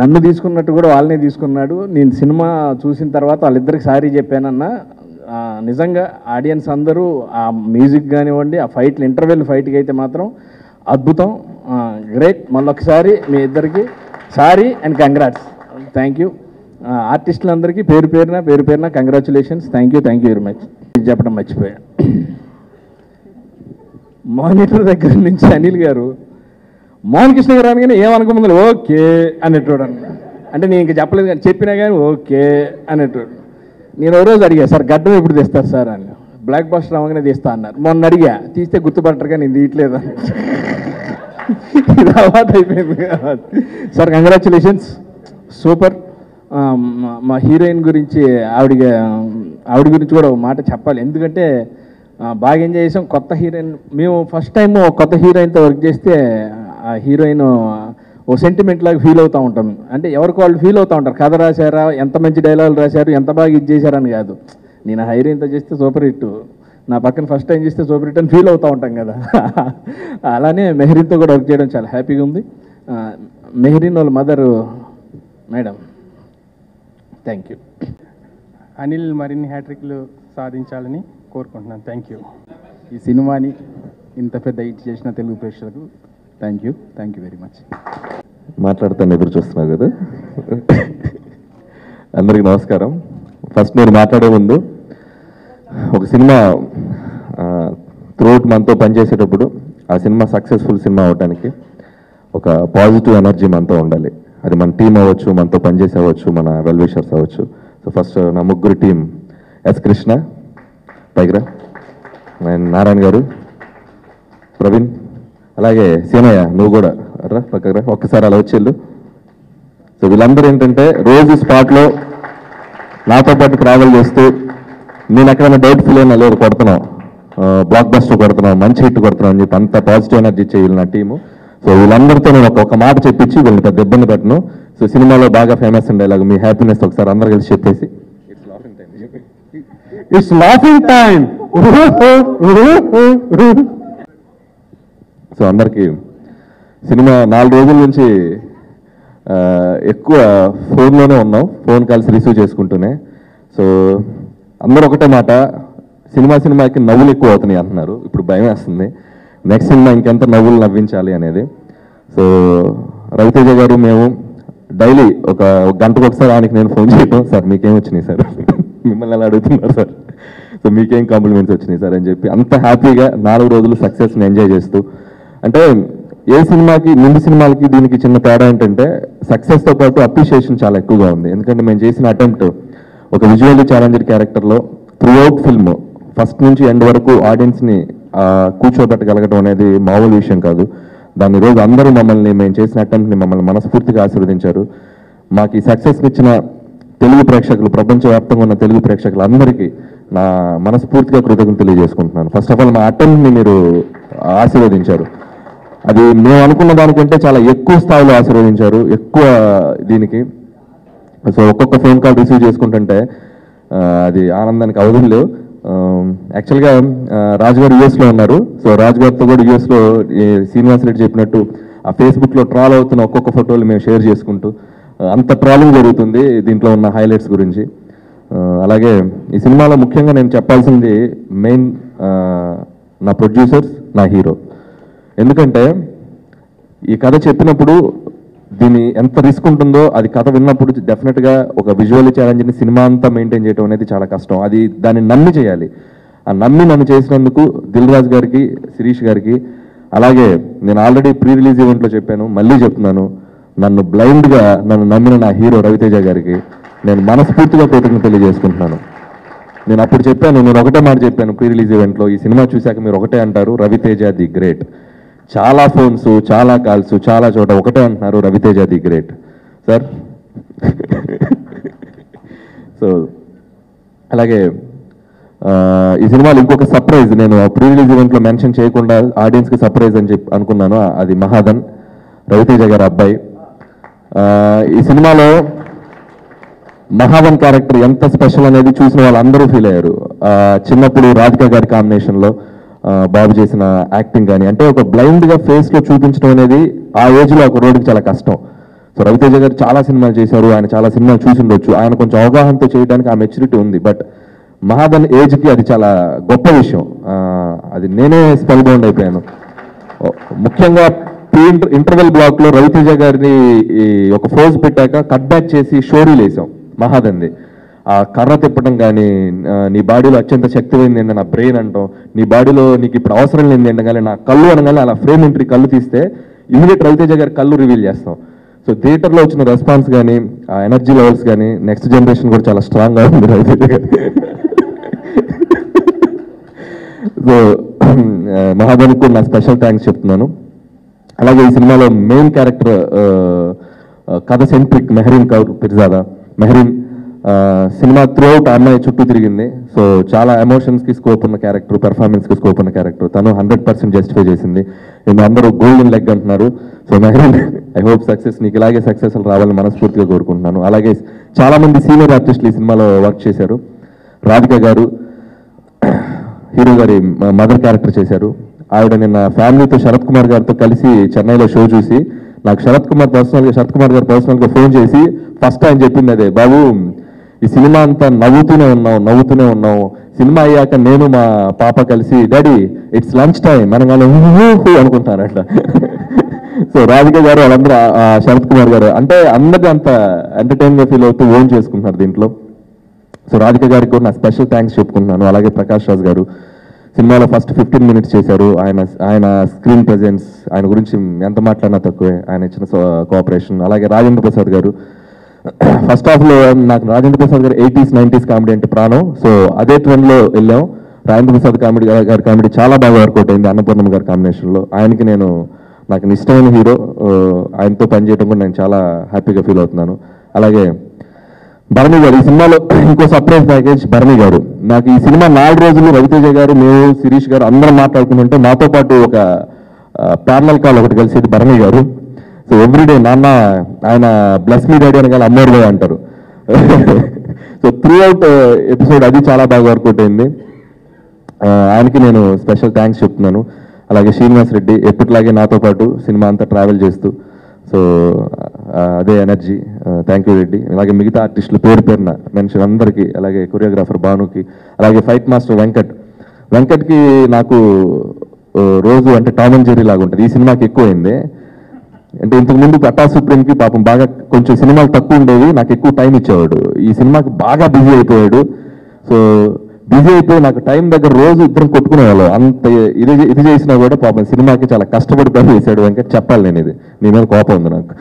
G: నన్ను తీసుకున్నట్టు కూడా వాళ్ళనే తీసుకున్నాడు. నేను సినిమా చూసిన తర్వాత వాళ్ళిద్దరికి సారీ చెప్పానన్నా. నిజంగా ఆడియన్స్ అందరూ ఆ మ్యూజిక్ కానివ్వండి ఆ ఫైట్లు ఇంటర్వెల్ ఫైట్కి అయితే మాత్రం అద్భుతం. గ్రేట్. మళ్ళొకసారి మీ ఇద్దరికి sorry and congrats. Thank you. ఆర్టిస్టులందరికీ పేరు పేరున పేరు పేరున congratulations thank you thank you very much చెప్పడం మర్చిపోయా. మానిటర్ దగ్గర నుంచి అనిల్ గారు మోహన్ కృష్ణ గారు అనగానే ఏమనుకోముందు ఓకే అనేటోడు అన్న. అంటే నేను ఇంక చెప్పలేదు కానీ చెప్పినా కానీ ఓకే అనేటోడు. నేను ఓ రోజు అడిగా సార్ గడ్డం ఎప్పుడు తెస్తారు సార్? అని. బ్లాక్ బస్టర్ అవగానే తీస్తా అన్నారు. మొన్న అడిగా తీస్తే గుర్తుపట్టరు కానీ నేను తీయట్లేదు ఇది అలవాటు అయిపోయింది సార్ కంగ్రాచులేషన్స్ సూపర్. మా- మా హీరోయిన్ గురించి ఆవిడ ఆవిడ గురించి కూడా ఒక మాట చెప్పాలి. ఎందుకంటే బాగా ఎంజాయ్ చేసాం. కొత్త హీరోయిన్ మేము ఫస్ట్ టైం కొత్త హీరోయిన్తో వర్క్ చేస్తే ఆ హీరోయిన్ ఓ సెంటిమెంట్ లాగా ఫీల్ అవుతూ ఉంటాం. అంటే ఎవరికి వాళ్ళు ఫీల్ అవుతూ ఉంటారు. కథ రాశారా? ఎంత మంచి డైలాగులు రాశారు? ఎంత బాగా ఇది చేశారని కాదు. నేను హీరోయిన్తో చేస్తే సూపర్ హిట్. నా పక్కన ఫస్ట్ టైం చేస్తే సూపర్ హిట్ అని ఫీల్ అవుతూ ఉంటాం కదా. అలానే మెహరీన్తో కూడా వర్క్ చేయడం చాలా హ్యాపీగా ఉంది. మెహరీన్ వాళ్ళ mother madam. Thank you
K: Anil మరిన్ని హ్యాట్రిక్లు సాధించాలని కోరుకుంటున్నాను. థ్యాంక్ యూ
Q: ఈ సినిమాని ఇంత పెద్ద హిట్ చేసిన తెలుగు ప్రేక్షకులకు thank you thank you very much
N: మాట్లాడతాను ఎదురు చూస్తున్నావు కదా? అందరికీ నమస్కారం. ఫస్ట్ నేను మాట్లాడే ముందు ఒక సినిమా త్రూఅవుట్ మనతో పనిచేసేటప్పుడు ఆ సినిమా సక్సెస్ఫుల్ సినిమా అవడానికి ఒక పాజిటివ్ ఎనర్జీ మనతో ఉండాలి. అది మన టీం అవ్వచ్చు మనతో పనిచేసి అవ్వచ్చు మన వెల్విషర్స్ అవ్వచ్చు. సో ఫస్ట్ నా ముగ్గురు టీం ఎస్ కృష్ణ పైగ్రా అండ్ నారాయణ గారు ప్రవీణ్ అలాగే సీనయ్య నువ్వు కూడా. రా పక్కకు ఒక్కసారి అలా వచ్చేళ్ళు సో వీళ్ళందరూ ఏంటంటే రోజు స్పాట్లో నాతో పాటు ట్రావెల్ చేస్తూ నేను ఎక్కడైనా డౌట్ ఫీల్ అయినా లేదు కొడుతున్నాం బ్లాక్ బస్టర్ కొడుతున్నాం మంచి హిట్ కొడుతున్నాం అని చెప్పి అంత పాజిటివ్ ఎనర్జీ చేయాలి నా టీము సో వీళ్ళందరితో నేను ఒక మాట చెప్పించి వీళ్ళని పెద్ద ఇబ్బంది పెట్టను. సో సినిమాలో బాగా ఫేమస్ ఉండేలాగా మీ హ్యాపీనెస్ ఒకసారి అందరు కలిసి చెప్పేసి.
E: ఇట్స్ లాఫింగ్ టైం
N: సో అందరికీ సినిమా నాలుగు రోజుల నుంచి ఎక్కువ ఫోన్లోనే ఉన్నాం. ఫోన్ కాల్స్ రిసీవ్ చేసుకుంటూనే. సో అందరూ ఒకటే మాట సినిమా సినిమాకి నవ్వులు ఎక్కువ అవుతున్నాయి అంటున్నారు. ఇప్పుడు భయం వేస్తుంది. నెక్స్ట్ సినిమా ఇంకెంత నవ్వులు నవ్వించాలి అనేది. సో రవితేజ గారు మేము డైలీ ఒక గంటకు ఒకసారి ఆయనకి నేను ఫోన్ చేయటం. సార్ మీకేం వచ్చినాయి సార్? మిమ్మల్ని ఎలా అడుగుతున్నారు సార్? సో మీకేం కాంప్లిమెంట్స్ వచ్చినాయి సార్ అని చెప్పి అంత హ్యాపీగా నాలుగు రోజులు సక్సెస్ని ఎంజాయ్ చేస్తూ. అంటే ఏ సినిమాకి ముందు సినిమాలకి దీనికి చిన్న తేడా ఏంటంటే సక్సెస్తో పాటు అప్రిషియేషన్ చాలా ఎక్కువగా ఉంది. ఎందుకంటే మేము చేసిన అటెంప్ట్ ఒక విజువల్లీ ఛాలెంజర్ క్యారెక్టర్లో త్రూ అవుట్ ఫిల్మ్ ఫస్ట్ నుంచి ఎండ్ వరకు ఆడియన్స్ని కూర్చోబెట్టగలగడం అనేది మామూలు విషయం కాదు. దాని రోజు అందరూ మమ్మల్ని మేము చేసిన అటెంప్ట్ని మమ్మల్ని మనస్ఫూర్తిగా ఆశీర్వదించారు. మాకు ఈ సక్సెస్ని ఇచ్చిన తెలుగు ప్రేక్షకులు ప్రపంచవ్యాప్తంగా ఉన్న తెలుగు ప్రేక్షకులందరికీ నా మనస్ఫూర్తిగా కృతజ్ఞతలు తెలియజేసుకుంటున్నాను. ఫస్ట్ ఆఫ్ ఆల్ మా అటెంప్ట్ని మీరు ఆశీర్వదించారు. అది మేము అనుకున్న దానికంటే చాలా ఎక్కువ స్థాయిలో ఆశీర్వదించారు. ఎక్కువ దీనికి. సో ఒక్కొక్క ఫోన్ కాల్ రిసీవ్ చేసుకుంటుంటే అది ఆనందానికి అవధులు లేవు. Um, యాక్చువల్గా uh, రాజుగారు యూఎస్లో ఉన్నారు. సో రాజుగారితో కూడా యూఎస్లో శ్రీనివాస్ రెడ్డి చెప్పినట్టు ఆ ఫేస్బుక్లో ట్రాల్ అవుతున్న ఒక్కొక్క ఫోటోలు మేము షేర్ చేసుకుంటూ uh, అంత ట్రాలింగ్ జరుగుతుంది దీంట్లో ఉన్న హైలైట్స్ గురించి. Uh, అలాగే ఈ సినిమాలో ముఖ్యంగా నేను చెప్పాల్సింది మెయిన్ నా ప్రొడ్యూసర్స్ నా హీరో ఎందుకంటే ఈ కథ చెప్పినప్పుడు దీని ఎంత రిస్క్ ఉంటుందో అది కథ విన్నప్పుడు డెఫినెట్గా ఒక విజువల్ ఛాలెంజ్ని సినిమా అంతా మెయింటైన్ చేయడం అనేది చాలా కష్టం. అది దాన్ని నమ్మి చేయాలి. ఆ నమ్మి నన్ను చేసినందుకు దిల్ రాజు గారికి శిరీష్ గారికి అలాగే నేను ఆల్రెడీ ప్రీ రిలీజ్ ఈవెంట్లో చెప్పాను మళ్ళీ చెప్తున్నాను. నన్ను బ్లైండ్గా నన్ను నమ్మిన నా హీరో రవితేజ గారికి నేను మనస్ఫూర్తిగా కృతజ్ఞత తెలియజేసుకుంటున్నాను. నేను అప్పుడు చెప్పాను నేను ఒకటే మాట చెప్పాను ప్రీ రిలీజ్ ఈవెంట్లో ఈ సినిమా చూశాక మీరు ఒకటే అంటారు రవితేజ ది గ్రేట్. చాలా ఫోన్స్ చాలా కాల్స్ చాలా చోట. ఒకటే అంటున్నారు Ravi Teja the great sir so అలాగే ఈ సినిమాలో ఇంకొక సర్ప్రైజ్ నేను ప్రీ రిలీజ్ ఈవెంట్లో మెన్షన్ చేయకుండా ఆడియన్స్కి సర్ప్రైజ్ అని చెప్పి అనుకున్నాను. అది మహాదన్ రవితేజ గారి అబ్బాయి. ఈ సినిమాలో మహాదన్ క్యారెక్టర్ ఎంత స్పెషల్ అనేది చూసిన వాళ్ళందరూ ఫీల్ అయ్యారు. చిన్నప్పుడు రాధిక గారి కాంబినేషన్లో బాబు చేసిన యాక్టింగ్ కానీ అంటే ఒక బ్లైండ్గా ఫేస్లో చూపించడం అనేది ఆ ఏజ్లో ఒక రోడ్డుకి చాలా కష్టం. సో రవితేజ గారు చాలా సినిమాలు చేశారు ఆయన చాలా సినిమాలు చూసి ఉండొచ్చు. ఆయన కొంచెం అవగాహనతో చేయడానికి ఆ మెచ్యూరిటీ ఉంది. బట్ మహాదన్ ఏజ్కి అది చాలా గొప్ప విషయం. అది నేనే స్పెల్ బౌండ్ అయిపోయాను ముఖ్యంగా ప్రీ ఇంటర్వెల్ బ్లాక్లో రవితేజ గారిని ఈ ఒక ఫోజ్ పెట్టాక కట్ బ్యాక్ చేసి షోరీలు లేసాం మహాదంది ఆ కర్ర తిప్పడం కానీ నీ బాడీలో అత్యంత శక్తిమైంది ఏంటంటే నా బ్రెయిన్ అంటాం. నీ బాడీలో నీకు ఇప్పుడు అవసరం లేని అనగానే నా కళ్ళు అనగానే అలా ఫ్రేమ్ ఎంట్రీ కళ్ళు తీస్తే ఇమీడియట్ రవితేజ గారి కళ్ళు రివీల్ చేస్తాం. సో థియేటర్లో వచ్చిన రెస్పాన్స్ కానీ ఆ ఎనర్జీ లెవెల్స్ కానీ నెక్స్ట్ జనరేషన్ కూడా చాలా స్ట్రాంగ్గా ఉంది రవితేజ గారి. సో మహాబలికి కూడా నా స్పెషల్ థ్యాంక్స్ చెప్తున్నాను. అలాగే ఈ సినిమాలో మెయిన్ క్యారెక్టర్ కథ సెంట్రిక్ మెహరీన్ కౌర్ పిర్జాదా? మెహరీన్ సినిమా త్రూ అవుట్ అమ్మాయి చుట్టూ తిరిగింది. సో చాలా ఎమోషన్స్కి స్కోప్ ఉన్న క్యారెక్టర్ పెర్ఫార్మెన్స్కి స్కోప్ ఉన్న క్యారెక్టర్ తను హండ్రెడ్ పర్సెంట్ జస్టిఫై చేసింది. నేను అందరూ గోల్డెన్ లెగ్ అంటున్నారు. So Mehreen I hope success నీకు ఇలాగే సక్సెస్ రావాలని మనస్ఫూర్తిగా కోరుకుంటున్నాను. అలాగే చాలామంది సీనియర్ ఆర్టిస్టులు ఈ సినిమాలో వర్క్ చేశారు. రాధిక గారు హీరో గారి మదర్ క్యారెక్టర్ చేశారు. ఆవిడ నిన్న ఫ్యామిలీతో శరత్ కుమార్ గారితో కలిసి చెన్నైలో షో చూసి నాకు శరత్ కుమార్ పర్సనల్గా శరత్ కుమార్ గారు పర్సనల్గా ఫోన్ చేసి ఫస్ట్ ఆయన చెప్పింది అదే బాబు ఈ సినిమా అంతా నవ్వుతూనే ఉన్నాం నవ్వుతూనే ఉన్నాం సినిమా అయ్యాక నేను మా పాప కలిసి డాడీ ఇట్స్ లంచ్ టైం అనగానే ఊహు అట్లా. సో రాధిక గారు వాళ్ళందరూ ఆ- శరత్ కుమార్ గారు అంటే అందరికీ అంత ఎంటర్టైన్గా ఫీల్ అవుతూ ఓన్ చేసుకుంటున్నారు దీంట్లో. సో రాధిక గారికి కూడా నా స్పెషల్ థ్యాంక్స్ చెప్పుకుంటున్నాను. అలాగే ప్రకాష్ రాజ్ గారు సినిమాలో ఫస్ట్ ఫిఫ్టీన్ మినిట్స్ చేశారు. ఆయన ఆయన స్క్రీన్ ప్రజెన్స్ ఆయన గురించి ఎంత మాట్లాడినా తక్కువే. ఆయన ఇచ్చిన కోఆపరేషన్ అలాగే రాజేంద్ర ప్రసాద్ గారు ఫస్ట్ హాఫ్లో నాకు రాజేంద్ర ప్రసాద్ గారు ఎయిటీస్ నైంటీస్ కామెడీ అంటే ప్రాణం. సో అదే ట్రెండ్లో వెళ్ళాం. రాజేంద్ర ప్రసాద్ కామెడీ గారి కామెడీ చాలా బాగా వర్కౌట్ అయింది. అన్నపూర్ణమ్మ గారి కాంబినేషన్లో ఆయనకి నేను నాకు ఇష్టమైన హీరో ఆయనతో పనిచేయడం కూడా నేను చాలా హ్యాపీగా ఫీల్ అవుతున్నాను. అలాగే భరణి గారు ఈ సినిమాలో ఇంకో సర్ప్రైజ్ ప్యాకేజ్ భరణి గారు. నాకు ఈ సినిమా నాలుగు రోజులు రవితేజ గారు మేము శిరీష్ గారు అందరం మాట్లాడుకుంటుంటే నాతో పాటు ఒక ప్యారలల్ కాల్ ఒకటి కలిసేది భరణి గారు. సో ఎవ్రీడే నాన్న ఆయన బ్లస్ మీ డాడీ అనగానే అమ్మోరు పోయి అంటారు. సో త్రూ అవుట్ ఎపిసోడ్ అది చాలా బాగా వర్కౌట్ అయింది. Uh, ఆయనకి నేను స్పెషల్ థ్యాంక్స్ చెప్తున్నాను. అలాగే శ్రీనివాస్ రెడ్డి ఎప్పటిలాగే నాతో పాటు సినిమా అంతా ట్రావెల్ చేస్తూ సో uh, అదే ఎనర్జీ థ్యాంక్ యూ రెడ్డి. అలాగే మిగతా ఆర్టిస్టులు పేరు పేరున మెన్షన్ అందరికీ అలాగే కొరియోగ్రాఫర్ భానుకి అలాగే ఫైట్ మాస్టర్ వెంకట్. వెంకట్కి నాకు uh, రోజు అంటే టామ్ అండ్ జెర్రీ లాగా ఉంటుంది. ఈ సినిమాకి ఎక్కువైంది. అంటే ఇంతకు ముందు పట్టా సుప్రీంకి పాపం బాగా కొంచెం సినిమాలు తక్కువ ఉండేవి నాకు ఎక్కువ టైం ఇచ్చేవాడు. ఈ సినిమాకి బాగా బిజీ అయిపోయాడు. సో బిజీ అయిపోయి నాకు టైం దగ్గర రోజు ఇద్దరం కొట్టుకునేవాళ్ళు. అంత ఇది ఇది చేసినా కూడా పాపం సినిమాకి చాలా కష్టపడి పని చేశాడు వెంకట. చెప్పాలి నేను ఇది. నీ మీద కోపం ఉంది నాకు.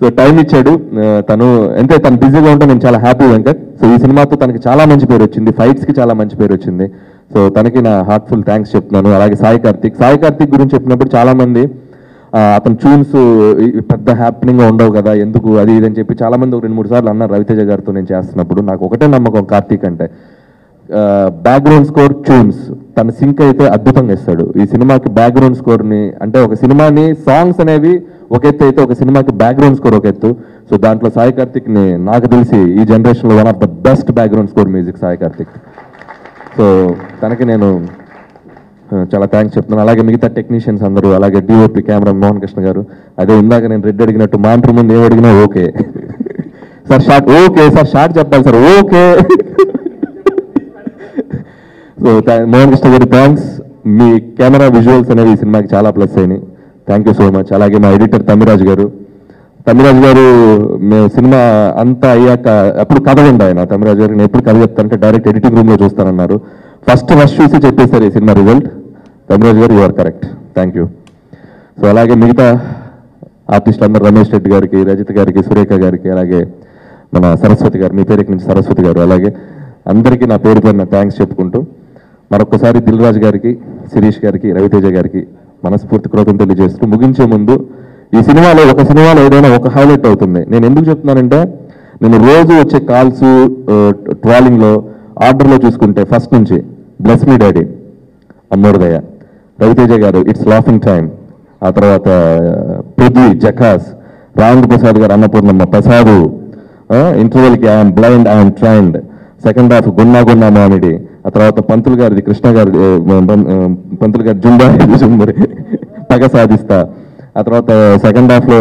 N: సో టైం ఇచ్చాడు. తను అంటే తను బిజీగా ఉంటే నేను చాలా హ్యాపీ వెంకట్. సో ఈ సినిమాతో తనకి చాలా మంచి పేరు వచ్చింది. ఫైట్స్కి చాలా మంచి పేరు వచ్చింది. సో తనకి నా హార్ట్ఫుల్ థ్యాంక్స్ చెప్తున్నాను. అలాగే సాయి కార్తిక్. సాయి కార్తిక్ గురించి చెప్పినప్పుడు చాలామంది అతను ట్యూన్స్ పెద్ద హ్యాపెనింగ్గా ఉండవు కదా ఎందుకు అది ఇది అని చెప్పి చాలామంది ఒక రెండు మూడు సార్లు అన్నారు రవితేజ గారితో నేను చేస్తున్నప్పుడు. నాకు ఒకటే నమ్మకం కార్తీక్ అంటే. బ్యాక్గ్రౌండ్ స్కోర్ ట్యూన్స్ తన సింక్ అయితే అద్భుతంగా ఇస్తాడు ఈ సినిమాకి బ్యాక్గ్రౌండ్ స్కోర్ని అంటే ఒక సినిమాని సాంగ్స్ అనేవి ఒక ఎత్తు అయితే ఒక సినిమాకి బ్యాక్గ్రౌండ్ స్కోర్ ఒక ఎత్తు. సో దాంట్లో సాయి కార్తిక్ని నాకు తెలిసి ఈ జనరేషన్లో one of the best background score music Sai Karthik. So తనకి నేను చాలా థ్యాంక్స్ చెప్తున్నాను. అలాగే మిగతా టెక్నీషియన్స్ అందరూ అలాగే డిఓపి కెమెరా మోహన్ కృష్ణ గారు. అదే ఇందాక నేను రెడ్ అడిగినట్టు మాంటర్ ముందు ఏం అడిగినా okay. Sir short okay sir short చెప్పాలి sir okay. So Mohan Krishna గారి థ్యాంక్స్ మీ కెమెరా విజువల్స్ అనేవి ఈ సినిమాకి చాలా ప్లస్ అయినాయి. థ్యాంక్ యూ సో మచ్ అలాగే మా ఎడిటర్ తమ్మిరాజు గారు. తమ్మిరాజు గారు మేము సినిమా అంతా అయ్యాక అప్పుడు కథ ఉండే ఆయన. తమ్మిరాజు గారు నేను ఎప్పుడు కథ చెప్తానంటే డైరెక్ట్ ఎడిటింగ్ రూమ్లో చూస్తానన్నారు. ఫస్ట్ రష్ చూసి చెప్పేశారు ఈ సినిమా రిజల్ట్ తమ్మిరాజు గారు your correct thank you so అలాగే మిగతా ఆర్టిస్ట్ అందరు రమేష్ రెడ్డి గారికి రజిత్ గారికి సురేఖ గారికి అలాగే మన సరస్వతి గారు మీ పేరు నుంచి సరస్వతి గారు అలాగే అందరికీ నా పేరు పైన థ్యాంక్స్ చెప్పుకుంటూ మరొకసారి దిల్ రాజు గారికి శిరీష్ గారికి రవితేజ గారికి మనస్ఫూర్తి కృతజ్ఞతలు తెలియజేస్తూ ముగించే ముందు ఈ సినిమాలో ఒక సినిమాలో ఏదైనా ఒక హైలైట్ అవుతుంది. నేను ఎందుకు చెప్తున్నానంటే నేను రోజు వచ్చే కాల్స్ ట్రాలింగ్లో ఆర్డర్లో చూసుకుంటే ఫస్ట్ నుంచి బ్లెస్ మీ డాడీ అమ్మోర్దయ రవితేజ గారు ఇట్స్ లాఫింగ్ టైం ఆ తర్వాత పృథ్వీ జకాస్ రాజేంద్ర ప్రసాద్ గారు Annapurnamma Prasad ఇంటర్వెల్కి I'm blind I'm trained second half గున్నా గున్నా మామిడి ఆ తర్వాత పంతులు గారిది కృష్ణ గారి పంతులు గారి జుంబా జుంబరి పగ సాధిస్తా. ఆ తర్వాత సెకండ్ హాఫ్లో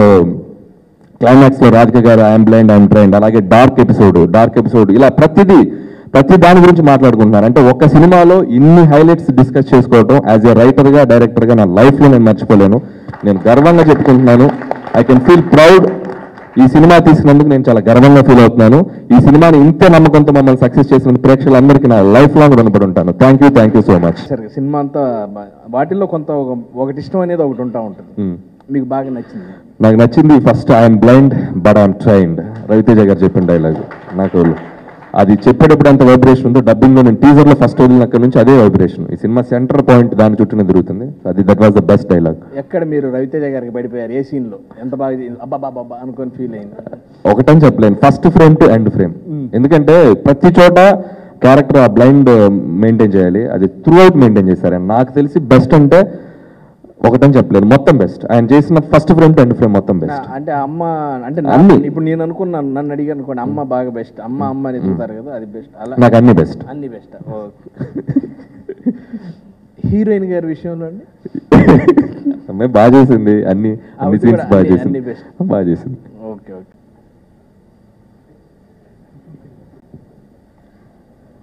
N: క్లైమాక్స్లో Radhika garu I'm blind I'm trained అలాగే డార్క్ ఎపిసోడ్ డార్క్ ఎపిసోడ్ ఇలా ప్రతిదీ ప్రతి దాని గురించి మాట్లాడుకుంటున్నారు. అంటే ఒక్క సినిమాలో ఇన్ని హైలైట్స్ డిస్కస్ చేసుకోవడం యాజ్ ఎ రైటర్గా డైరెక్టర్గా నా లైఫ్లో నేను మర్చిపోలేను. నేను గర్వంగా చెప్పుకుంటున్నాను. ఐ కెన్ ఫీల్ ప్రౌడ్ ఈ సినిమా తీసినందుకు నేను చాలా గర్వంగా ఫీల్ అవుతున్నాను. ఈ సినిమాని ఇంతే నమ్మకంతో మమ్మల్ని సక్సెస్ చేసినందుకు ప్రేక్షకులందరికీ నా లైఫ్ లాంగ్ రుణపడి ఉంటాను thank you thank you so much
G: సరే సినిమా అంతా వాటిల్లో కొంత ఒక- ఒకటి ఇష్టం అనేది ఒకటి ఉంటా ఉంటుంది. మీకు బాగా నచ్చింది?
N: నాకు నచ్చింది first I'm blind but I'm trained Ravi Teja గారు చెప్పిన డైలాగ్ నాకు అది చెప్పేటప్పుడు ఎంత వైబ్రేషన్ ఉందో డబ్బింగ్లో నేను టీజర్లో ఫస్ట్ వదిలిన అక్కడ నుంచి అదే వైబ్రేషన్ ఈ సినిమా సెంటర్ పాయింట్ దాని చుట్టూనే తిరుగుతుంది. అది that was the best dialogue
G: ఎక్కడ మీరు రవితేజ గారికి పడిపోయారు? ఏ సీన్లో? ఎంత బాగా అబ్బా బాబా అనుకొని ఫీల్ అయింది.
N: ఒకటని చెప్పలేను. First frame to end frame ఎందుకంటే ప్రతి చోట క్యారెక్టర్ ఆ బ్లైండ్ మెయింటైన్ చేయాలి. అది త్రూ అవుట్ మెయింటైన్ చేశారు నాకు తెలిసి బెస్ట్ అంటే ఒకటని చెప్పలేను మొత్తం బెస్ట్ ఆయన చేసిన first frame to end frame మొత్తం బెస్ట్
G: అంటే అమ్మ అంటే
N: అన్ని.
G: ఇప్పుడు నేను అనుకున్నాను నన్ను అడిగాను అనుకోండి అమ్మ బాగా బెస్ట్ అమ్మ అమ్మ అని ఎదుగుతారు కదా అది బెస్ట్ అలా.
N: నాకు అన్ని best.
G: అన్ని బెస్ట్ హీరోయిన్ గారి విషయంలో అండి?
N: అమ్మాయి బాగా చేసింది. అన్ని అన్ని సీన్స్ బాగా చేసింది. బాగా చేసింది.
G: Okay okay.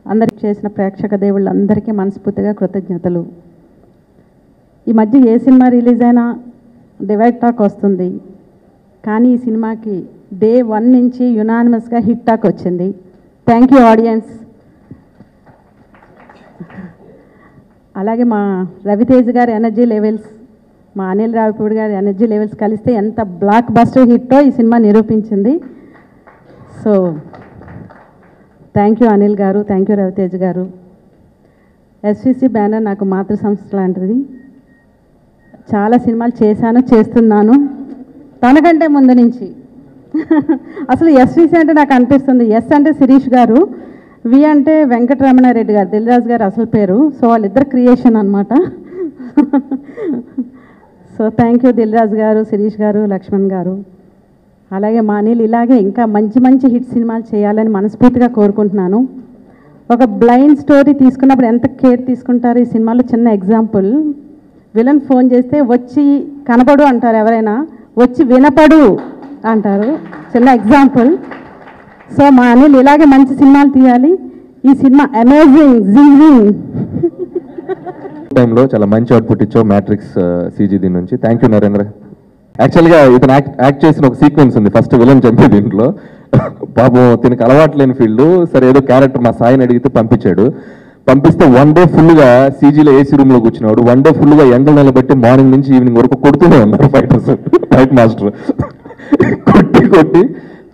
R: అందరికి చేసిన ప్రేక్షక దేవుళ్ళందరికీ మనస్ఫూర్తిగా కృతజ్ఞతలు. ఈ మధ్య ఏ సినిమా రిలీజ్ అయినా డివైడ్ టాక్ వస్తుంది. కానీ ఈ సినిమాకి డే వన్ నుంచి యునానిమస్గా హిట్ టాక్ వచ్చింది. Thank you audience. అలాగే మా రవితేజ్ గారి ఎనర్జీ లెవెల్స్ మా అనిల్ రావిపూడి గారి ఎనర్జీ లెవెల్స్ కలిస్తే ఎంత బ్లాక్ బస్టర్ హిట్టో ఈ సినిమా నిరూపించింది. సో థ్యాంక్ యూ అనిల్ గారు థ్యాంక్ యూ రవితేజ్ గారు. ఎస్విసి బ్యానర్ నాకు మాతృ సంస్థ లాంటిది. చాలా సినిమాలు చేశాను చేస్తున్నాను. తనకంటే ముందు నుంచి. అసలు ఎస్విసి అంటే నాకు అనిపిస్తుంది. ఎస్ అంటే శిరీష్ గారు వి అంటే వెంకటరమణారెడ్డి గారు దిల్రాజు గారు అసలు పేరు. సో వాళ్ళిద్దరు క్రియేషన్ అనమాట సో థ్యాంక్ యూ దిల్రాజు గారు శిరీష్ గారు లక్ష్మణ్ గారు. అలాగే మానీలు ఇలాగే ఇంకా మంచి మంచి హిట్ సినిమాలు చేయాలని మనస్ఫూర్తిగా కోరుకుంటున్నాను. ఒక బ్లైండ్ స్టోరీ తీసుకున్నప్పుడు ఎంత కేర్ తీసుకుంటారు ఈ సినిమాలో? చిన్న ఎగ్జాంపుల్ విలన్ ఫోన్ చేస్తే వచ్చి కనపడు అంటారు ఎవరైనా. వచ్చి వినపడు అంటారు. చిన్న ఎగ్జాంపుల్. సో మా అనిల్ ఇలాగే మంచి సినిమాలు తీయాలి. ఈ సినిమా అమేజింగ్ జింగ్
N: టైంలో చాలా మంచి అవుట్పుట్ ఇచ్చావు మ్యాట్రిక్స్ సీజీ దీని నుంచి. థ్యాంక్ యూ నరేంద్ర యాక్చువల్గా ఇతను యాక్ట్ యాక్ట్ చేసిన ఒక సీక్వెన్స్ ఉంది. ఫస్ట్ విలన్ చంపే దీంట్లో. పాపం దీనికి అలవాటు లేని ఫీల్డ్ సరే ఏదో క్యారెక్టర్ మా సాయిని అడిగితే పంపించాడు. పంపిస్తే వన్ డే ఫుల్గా సీజీలో ఏసీ రూమ్లో కూర్చున్నాడు వన్ డే ఫుల్గా ఎండలు నిలబెట్టి మార్నింగ్ నుంచి ఈవినింగ్ వరకు కొడుతూనే ఉన్నారు ఫైటర్స్ ఫైట్ మాస్టర్ కొట్టి కొట్టి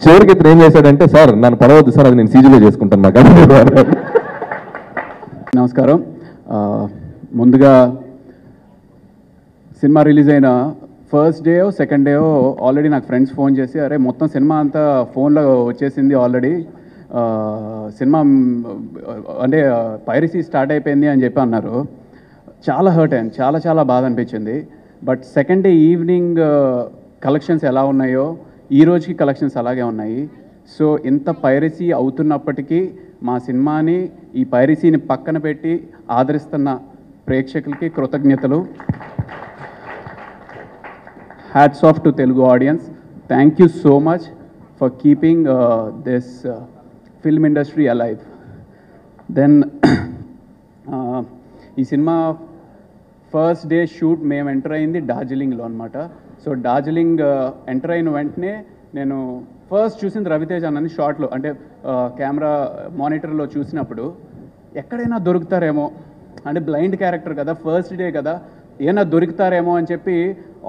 N: చివరికి ఇతను ఏం చేశాడంటే సార్ నన్ను పడవద్దు సార్ అది నేను సీజీలో చేసుకుంటాను నాకు
Q: నమస్కారం. ముందుగా సినిమా రిలీజ్ అయిన first day second day already నాకు ఫ్రెండ్స్ ఫోన్ చేసి అరే మొత్తం సినిమా అంతా ఫోన్లో వచ్చేసింది ఆల్రెడీ సినిమా అంటే పైరసీ స్టార్ట్ అయిపోయింది అని చెప్పి అన్నారు. చాలా హర్ట్ అయింది చాలా చాలా బాధ అనిపించింది. But second day evening collections ఎలా ఉన్నాయో ఈ రోజుకి కలెక్షన్స్ అలాగే ఉన్నాయి. సో ఇంత పైరసీ అవుతున్నప్పటికీ మా సినిమాని ఈ పైరసీని పక్కన పెట్టి ఆదరిస్తున్న ప్రేక్షకులకి కృతజ్ఞతలు. Hats off to Telugu audience thank you so much for keeping this film industry alive then ఈ సినిమా ఫస్ట్ డే షూట్ మేము ఎంటర్ అయింది డార్జిలింగ్లో అనమాట సో డార్జిలింగ్ ఎంటర్ అయిన వెంటనే నేను ఫస్ట్ చూసింది రవితేజ అన్నని షార్ట్లో అంటే uh, కెమెరా మానిటర్లో చూసినప్పుడు ఎక్కడైనా దొరుకుతారేమో అంటే బ్లైండ్ క్యారెక్టర్ కదా ఫస్ట్ డే కదా ఏమైనా దొరుకుతారేమో అని చెప్పి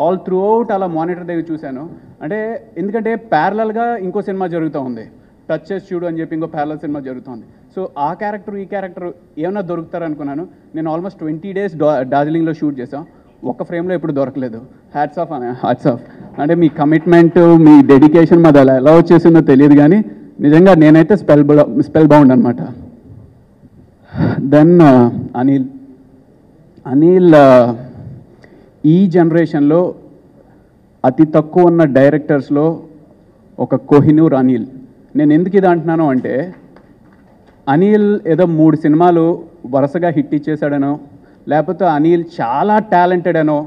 Q: ఆల్ త్రూ అవుట్ అలా మానిటర్ దగ్గర చూశాను. అంటే ఎందుకంటే ప్యారలల్గా ఇంకో సినిమా జరుగుతూ ఉంది. టచ్ చేసి చూడు అని చెప్పి ఇంకో ప్యారల సినిమా జరుగుతుంది. సో ఆ క్యారెక్టర్ ఈ క్యారెక్టర్ ఏమైనా దొరుకుతారు అనుకున్నాను. నేను ఆల్మోస్ట్ ట్వంటీ డేస్ డార్జిలింగ్లో షూట్ చేసాం ఒక్క ఫ్రేమ్లో ఎప్పుడు దొరకలేదు. హ్యాట్స్ ఆఫ్ అనే హ్యాట్స్ ఆఫ్ అంటే మీ కమిట్మెంట్ మీ డెడికేషన్ మాది అలా ఎలా వచ్చేసిందో తెలియదు కానీ నిజంగా నేనైతే స్పెల్ స్పెల్ బౌండ్ అనమాట దెన్ అనిల్ అనిల్ ఈ జనరేషన్లో అతి తక్కువ ఉన్న డైరెక్టర్స్లో ఒక కోహినూర్ అనిల్ నేను ఎందుకు ఇది అంటున్నాను అంటే అనిల్ ఏదో మూడు సినిమాలు వరుసగా హిట్ ఇచ్చేసాడనో లేకపోతే అనిల్ చాలా టాలెంటెడ్ అనో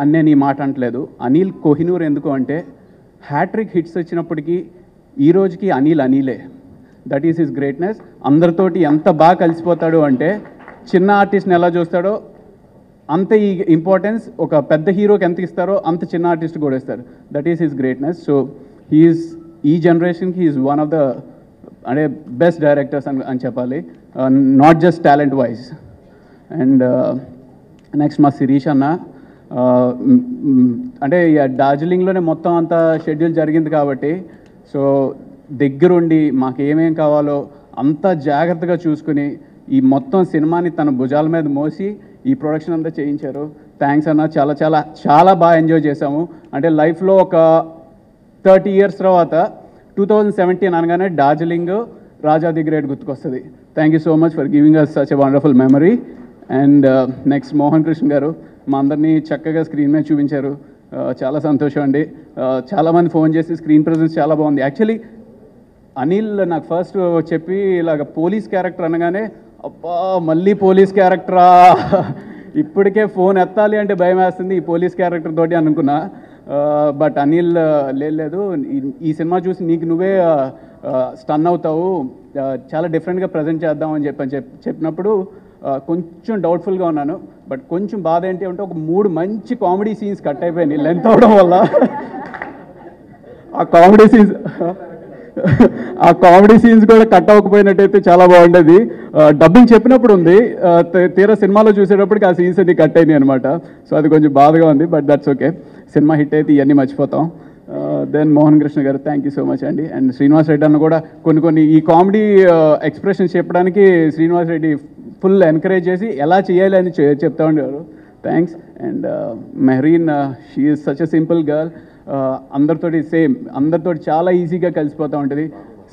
Q: అని నేను ఈ మాట అంటలేదు. అనిల్ కోహినూర్ ఎందుకు అంటే హ్యాట్రిక్ హిట్స్ వచ్చినప్పటికీ ఈ రోజుకి అనిల్ అనిలే. దట్ ఈస్ హిస్ గ్రేట్నెస్ అందరితోటి ఎంత బాగా కలిసిపోతాడు అంటే చిన్న ఆర్టిస్ట్ని ఎలా చూస్తాడో అంత ఈ ఇంపార్టెన్స్ ఒక పెద్ద హీరోకి ఎంత ఇస్తారో అంత చిన్న ఆర్టిస్ట్ కూడా ఇస్తారు. That is his greatness so he is ఈ జనరేషన్కి ఈజ్ వన్ ఆఫ్ ద అంటే బెస్ట్ డైరెక్టర్స్ అని అని చెప్పాలి. Not just talent wise and uh, next మా శిరీష్ అన్న. Uh, అంటే ఇక డార్జిలింగ్లోనే మొత్తం అంతా షెడ్యూల్ జరిగింది కాబట్టి సో దగ్గరుండి మాకు ఏమేం కావాలో అంత జాగ్రత్తగా చూసుకుని ఈ మొత్తం సినిమాని తన భుజాల మీద మోసి ఈ ప్రొడక్షన్ అంతా చేయించారు. థ్యాంక్స్ అన్న. చాలా చాలా చాలా బాగా ఎంజాయ్ చేసాము అంటే లైఫ్లో ఒక థర్టీ ఇయర్స్ తర్వాత టూ థౌజండ్ సెవెంటీన్ అనగానే డార్జిలింగ్ రాజా ది గ్రేట్ గుర్తుకొస్తుంది. Thank you so much for giving us such a wonderful memory and next Mohan Krishna గారు మా అందరినీ చక్కగా స్క్రీన్ మీద చూపించారు. Uh, చాలా సంతోషం అండి. Uh, చాలామంది ఫోన్ చేసి స్క్రీన్ ప్రజెన్స్ చాలా బాగుంది. యాక్చువల్లీ అనిల్ నాకు ఫస్ట్ చెప్పి ఇలాగ పోలీస్ క్యారెక్టర్ అనగానే అబ్బా మళ్ళీ పోలీస్ క్యారెక్టరా ఇప్పటికే ఫోన్ ఎత్తాలి అంటే భయం వేస్తుంది ఈ పోలీస్ క్యారెక్టర్ తోటి అనుకున్నా. బట్ అనిల్ లేదు లేదు. ఈ- సినిమా చూసి నీకు నువ్వే స్టన్ అవుతావు. చాలా డిఫరెంట్గా ప్రజెంట్ చేద్దాం అని చెప్పని చెప్ చెప్పినప్పుడు కొంచెం డౌట్ఫుల్గా ఉన్నాను. బట్ కొంచెం బాధ ఏంటి అంటే ఒక మూడు మంచి కామెడీ సీన్స్ కట్ అయిపోయినాయి. లెంత్ అవడం వల్ల. ఆ కామెడీ సీన్స్ ఆ కామెడీ సీన్స్ కూడా కట్ అవ్వకపోయినట్టయితే చాలా బాగుండేది. డబ్బింగ్ చెప్పినప్పుడు ఉంది. తీరా సినిమాలో చూసేటప్పటికి ఆ సీన్స్ అన్ని కట్ అయినాయి అనమాట సో అది కొంచెం బాధగా ఉంది but that's okay cinema hit అయితే ఇవన్నీ మర్చిపోతాం. దెన్ మోహన్ కృష్ణ గారు థ్యాంక్ యూ సో మచ్ అండి అండ్ శ్రీనివాస్ రెడ్డి అన్న కూడా కొన్ని కొన్ని ఈ కామెడీ ఎక్స్ప్రెషన్స్ చెప్పడానికి శ్రీనివాస్ రెడ్డి ఫుల్ ఎంకరేజ్ చేసి ఎలా చేయాలి అని చె- చెప్తా ఉండేవారు. Thanks and Mehreen she is such a simple girl అందరితోటి సేమ్ అందరితోటి చాలా ఈజీగా కలిసిపోతూ ఉంటుంది.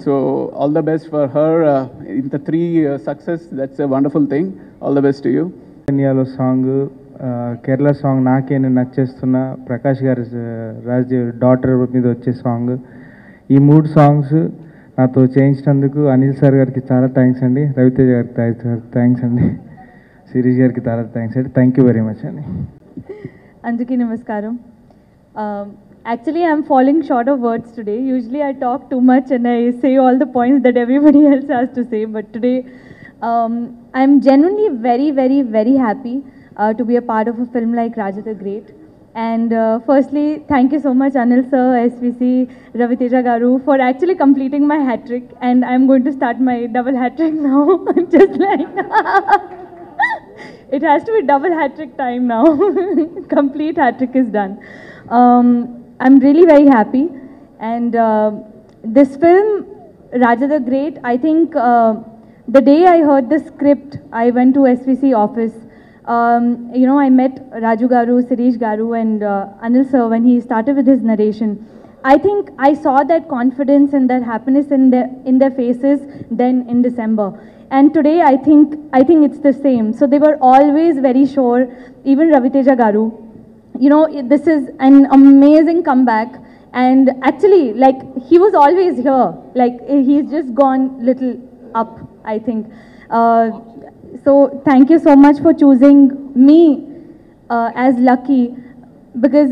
Q: So all the best for her ఇంత three success that's a wonderful thing all the best you
S: ఇండియాలో సాంగ్ కేరళ సాంగ్ నాకే నేను నచ్చేస్తున్న ప్రకాష్ గారి రాజీ డాటర్ మీద వచ్చే సాంగ్. ఈ మూడు సాంగ్స్ నాతో చేయించినందుకు అనిల్ సార్ గారికి చాలా థ్యాంక్స్ అండి రవితేజ గారికి థ్యాంక్స్ థ్యాంక్స్ అండి సిరీష్ గారికి చాలా థ్యాంక్స్ అండి. థ్యాంక్ యూ వెరీ మచ్ అండి.
T: అందుకే నమస్కారం. Actually I'm following short of words today usually I talk too much and I say all the points that everybody else has to say but today I'm genuinely very very very happy to be a part of a film like Raja the Great. And uh, firstly, thank you so much, Anil sir, SVC, Raviteja Garu, for actually completing my hat trick. And I'm going to start my double hat trick now, I'm just like. it has to be double hat trick time now. Complete hat trick is done. Um, I'm really very happy. And uh, this film, Raja the Great, I think uh, the day I heard the script, I went to SVC office. Um, you know, I met Raju Garu, Sirish Garu, and uh, Anil sir when he started with his narration. I think I saw that confidence and that happiness in their in their faces then in December. And today I think I think it's the same. So they were always very sure. Even Raviteja Garu, you know, this is an amazing comeback. And actually, like he was always here. Like he's just gone little up. I think. Uh, so thank you so much for choosing me uh, as lucky. Because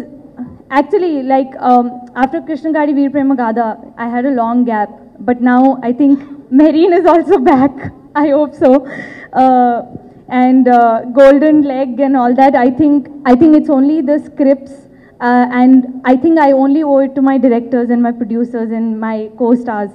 T: actually like um, after Krishna Gadi Veer Prema Gada I had a long gap. But now I think Mehreen is also back. I hope so. Uh, and uh, Golden Leg and all that I think I think it's only the scripts uh, and I think I only owe it to my directors and my producers and my co-stars.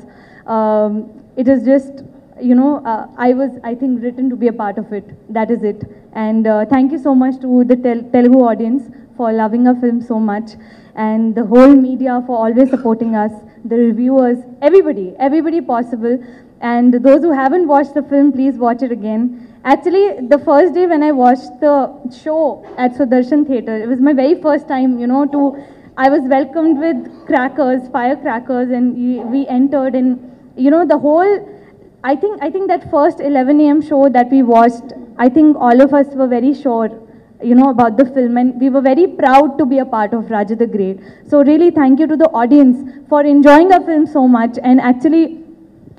T: Um, it is just you know, uh, I was, I think, written to be a part of it. That is it. And uh, thank you so much to the tel- Telugu audience for loving our film so much, and the whole media for always supporting us, the reviewers, everybody, everybody possible. And those who haven't watched the film, please watch it again. Actually, the first day when I watched the show at Sudarshan Theatre, it was my very first time, you know, to, I was welcomed with crackers, firecrackers, and we, we entered, and, you know, the whole, I think I think that first 11 a.m. show that we watched, I think all of us were very sure, you know, about the film, and we were very proud to be a part of Raja the Great. So really, thank you to the audience for enjoying our film so much and actually,